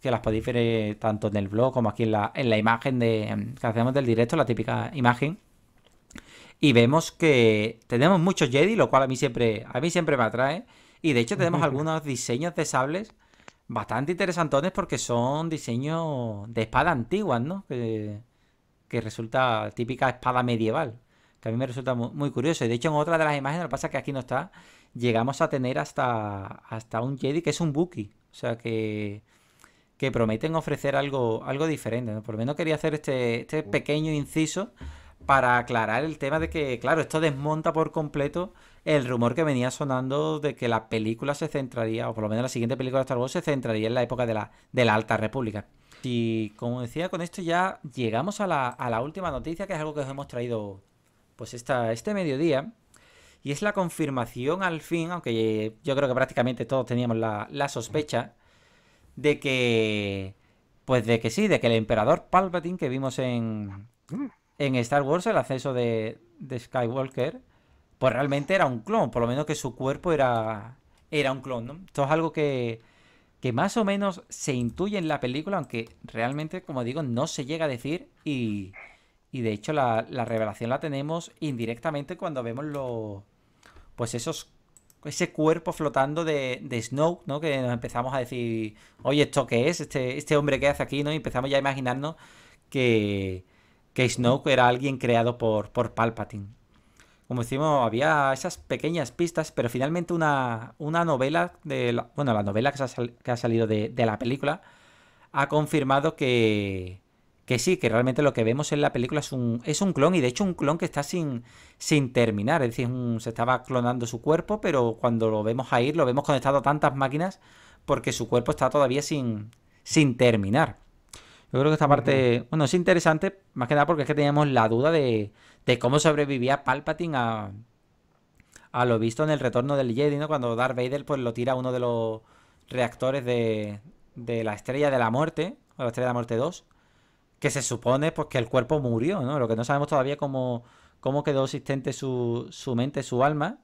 que las podéis ver eh, tanto en el blog como aquí en la, en la imagen de, que hacemos del directo, la típica imagen y vemos que tenemos muchos Jedi, lo cual a mí siempre, a mí siempre me atrae. Y de hecho tenemos algunos diseños de sables bastante interesantones porque son diseños de espada antiguas, ¿no? Que, resulta típica espada medieval. Que a mí me resulta muy, curioso. Y de hecho en otra de las imágenes, lo que pasa es que aquí no está, llegamos a tener hasta, hasta un Jedi que es un Buki. O sea que, que prometen ofrecer algo, algo diferente. Por lo menos quería hacer este, este pequeño inciso para aclarar el tema de que, claro, esto desmonta por completo el rumor que venía sonando de que la película se centraría, o por lo menos la siguiente película de Star Wars se centraría en la época de la, de la Alta República. Y como decía, con esto ya llegamos a la, a la última noticia, que es algo que os hemos traído pues esta, este mediodía. Y es la confirmación al fin, aunque yo creo que prácticamente todos teníamos la, la sospecha, de que. Pues de que sí, de que el emperador Palpatine que vimos en. En Star Wars, el acceso de, Skywalker, pues realmente era un clon. Por lo menos que su cuerpo era. Era un clon, ¿no? Esto es algo que. Que más o menos se intuye en la película, aunque realmente, como digo, no se llega a decir. Y. Y de hecho, la, la revelación la tenemos indirectamente cuando vemos los. Pues esos ese cuerpo flotando de, de Snoke, ¿no? Que nos empezamos a decir, oye, ¿esto qué es? Este, este hombre que hace aquí, ¿no? Y empezamos ya a imaginarnos que, que Snoke era alguien creado por, por Palpatine. Como decimos, había esas pequeñas pistas, pero finalmente una, una novela, de la, bueno, la novela que, ha, salido de, la película, ha confirmado que, que sí, que realmente lo que vemos en la película es un, es un clon y de hecho un clon que está sin, sin terminar, es decir, se estaba clonando su cuerpo, pero cuando lo vemos a ir, lo vemos conectado a tantas máquinas porque su cuerpo está todavía sin, sin terminar. Yo creo que esta parte, bueno, es interesante, más que nada porque es que teníamos la duda de, de cómo sobrevivía Palpatine a, a lo visto en el retorno del Jedi, ¿no? Cuando Darth Vader pues lo tira a uno de los reactores de, de la Estrella de la Muerte, o la Estrella de la Muerte 2 que se supone pues que el cuerpo murió, ¿no? Lo que no sabemos todavía cómo, cómo quedó existente su, su mente, su alma,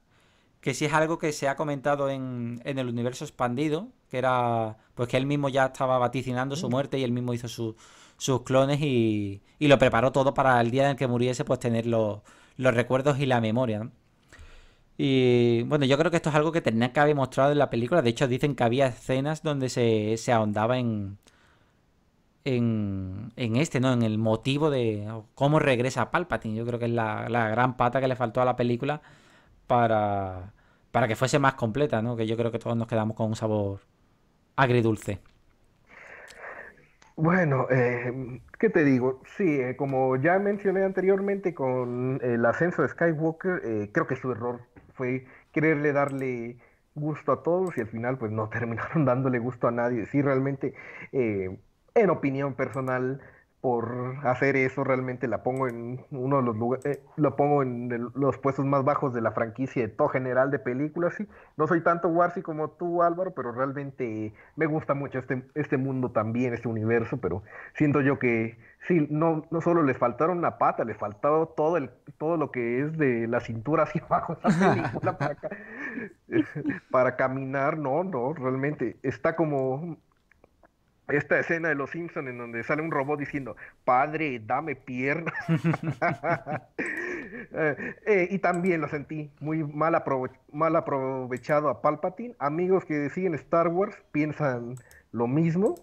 que sí es algo que se ha comentado en, en, el universo expandido, que era pues que él mismo ya estaba vaticinando su muerte y él mismo hizo su, sus clones y, y, lo preparó todo para el día en el que muriese pues tener los, los recuerdos y la memoria, ¿no? Y bueno, yo creo que esto es algo que tenía que haber mostrado en la película. De hecho, dicen que había escenas donde se, se ahondaba en, en, en, este, ¿no? En el motivo de cómo regresa Palpatine. Yo creo que es la, la, gran pata que le faltó a la película para, para que fuese más completa, ¿no? Que yo creo que todos nos quedamos con un sabor agridulce. Bueno, eh, ¿qué te digo? Sí, eh, como ya mencioné anteriormente con el ascenso de Skywalker, eh, creo que su error fue quererle darle gusto a todos y al final pues no terminaron dándole gusto a nadie. Sí, realmente eh, en opinión personal, por hacer eso, realmente la pongo en uno de los lugares, eh, lo pongo en el, los puestos más bajos de la franquicia de todo general de películas. Sí. No soy tanto Warsi como tú, Álvaro, pero realmente me gusta mucho este, este mundo también, este universo, pero siento yo que sí, no, no solo les faltaron una pata, les faltaba todo el, todo lo que es de la cintura hacia abajo esa película para, para caminar, no, no, realmente está como esta escena de Los Simpson en donde sale un robot diciendo, padre, dame piernas. eh, eh, y también lo sentí muy mal, aprove mal, aprovechado a Palpatine. Amigos que siguen Star Wars piensan lo mismo.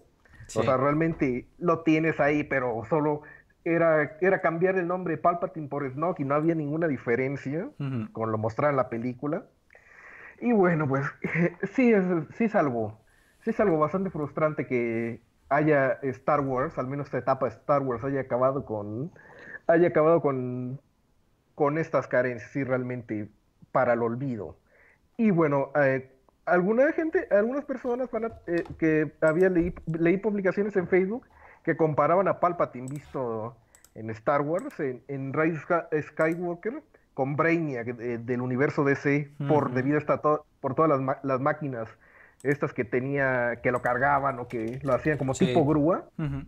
Sí. O sea, realmente lo tienes ahí, pero solo era, era cambiar el nombre de Palpatine por Snoke y no había ninguna diferencia, uh -huh. como lo mostraba en la película. Y bueno, pues sí, es, sí salvó sí es algo bastante frustrante que haya Star Wars, al menos esta etapa de Star Wars haya acabado con haya acabado con con estas carencias y realmente para el olvido. Y bueno, eh, alguna gente, algunas personas van a, eh, que había leí, leí, publicaciones en Facebook que comparaban a Palpatine visto en Star Wars, en, en Rise Skywalker, con Brainiac de, del universo DC, uh -huh. por debido a esta to por todas las, las máquinas estas que tenía, que lo cargaban o que lo hacían como sí. tipo grúa, uh -huh.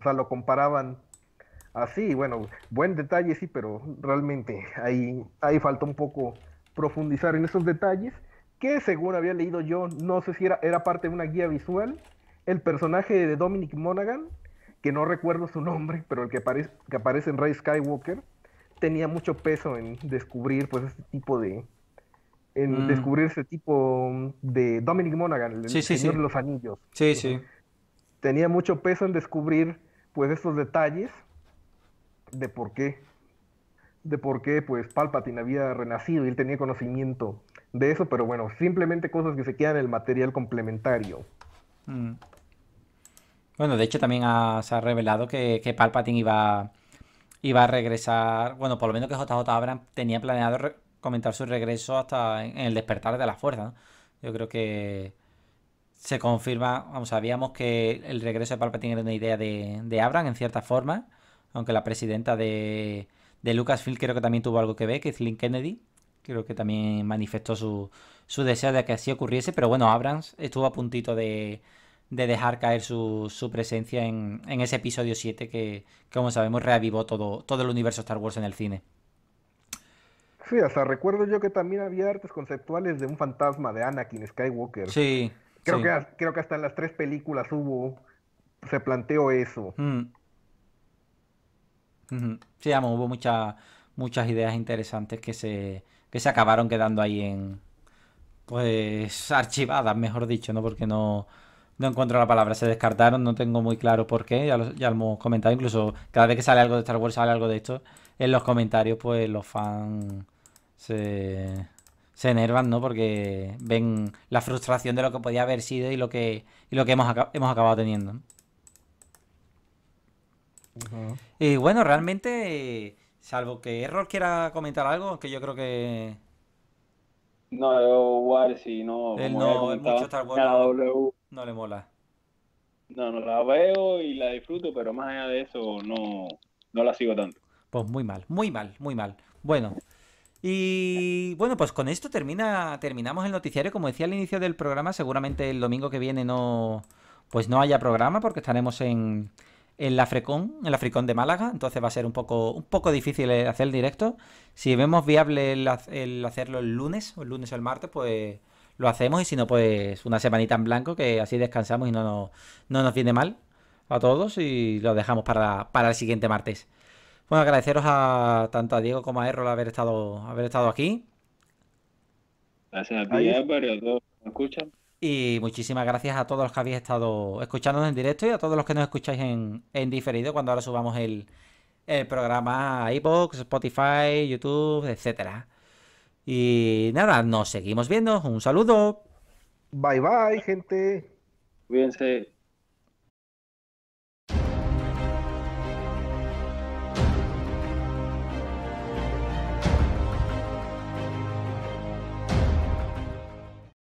o sea, lo comparaban así, bueno, buen detalle sí, pero realmente ahí, ahí falta un poco profundizar en esos detalles, que según había leído yo, no sé si era, era parte de una guía visual, el personaje de Dominic Monaghan, que no recuerdo su nombre, pero el que, aparece, que aparece en Ray Skywalker, tenía mucho peso en descubrir pues este tipo de, en mm. descubrir ese tipo de Dominic Monaghan, el sí, sí, señor sí. de los anillos. Sí, sí. Tenía mucho peso en descubrir pues estos detalles de por qué de por qué pues Palpatine había renacido y él tenía conocimiento de eso, pero bueno, simplemente cosas que se quedan en el material complementario. Mm. Bueno, de hecho también ha, se ha revelado que, que Palpatine iba, iba a regresar, bueno, por lo menos que JJ Abrams tenía planeado comentar su regreso hasta en el despertar de la fuerza. Yo creo que se confirma, vamos, sabíamos que el regreso de Palpatine era una idea de, de Abrams en cierta forma, aunque la presidenta de, de Lucasfilm creo que también tuvo algo que ver, que Lynn Kennedy. Creo que también manifestó su, su deseo de que así ocurriese, pero bueno, Abrams estuvo a puntito de, de dejar caer su, su presencia en, en, ese episodio 7 que, como sabemos, reavivó todo, todo el universo Star Wars en el cine. Sí, hasta recuerdo yo que también había artes conceptuales de un fantasma de Anakin Skywalker. Sí. Creo, sí. Que, creo que hasta en las tres películas hubo, se planteó eso. Mm. Sí, vamos, hubo muchas muchas ideas interesantes que se, que se acabaron quedando ahí en, pues, archivadas, mejor dicho, ¿no? Porque no, no encuentro la palabra, se descartaron, no tengo muy claro por qué, ya lo, ya lo hemos comentado, incluso cada vez que sale algo de Star Wars, sale algo de esto, en los comentarios, pues los fans se, se enervan, ¿no? Porque ven la frustración de lo que podía haber sido y lo que, y lo que hemos, hemos acabado teniendo. Uh -huh. Y bueno, realmente, salvo que Error quiera comentar algo, que yo creo que... No, yo igual si no... Él no, mucho Star Wars la W, no le mola. No, no la veo y la disfruto, pero más allá de eso no, no la sigo tanto. Pues muy mal, muy mal, muy mal. Bueno, y bueno, pues con esto termina, terminamos el noticiario. Como decía al inicio del programa, seguramente el domingo que viene no, pues no haya programa porque estaremos en, en la Frecon, en la de Málaga. Entonces va a ser un poco, un poco difícil hacer el directo. Si vemos viable el, el hacerlo el lunes, o el lunes o el martes, pues lo hacemos. Y si no, pues una semanita en blanco, que así descansamos y no, no, no nos viene mal a todos. Y lo dejamos para, para el siguiente martes. Bueno, agradeceros a tanto a Diego como a Errol haber estado, haber estado aquí. Gracias a ti, Álvaro, y a todos que nos escuchan. Y muchísimas gracias a todos los que habéis estado escuchándonos en directo y a todos los que nos escucháis en, en diferido cuando ahora subamos el, el programa a iVoox, Spotify, YouTube, etcétera. Y nada, nos seguimos viendo. Un saludo. Bye bye, gente. Cuídense.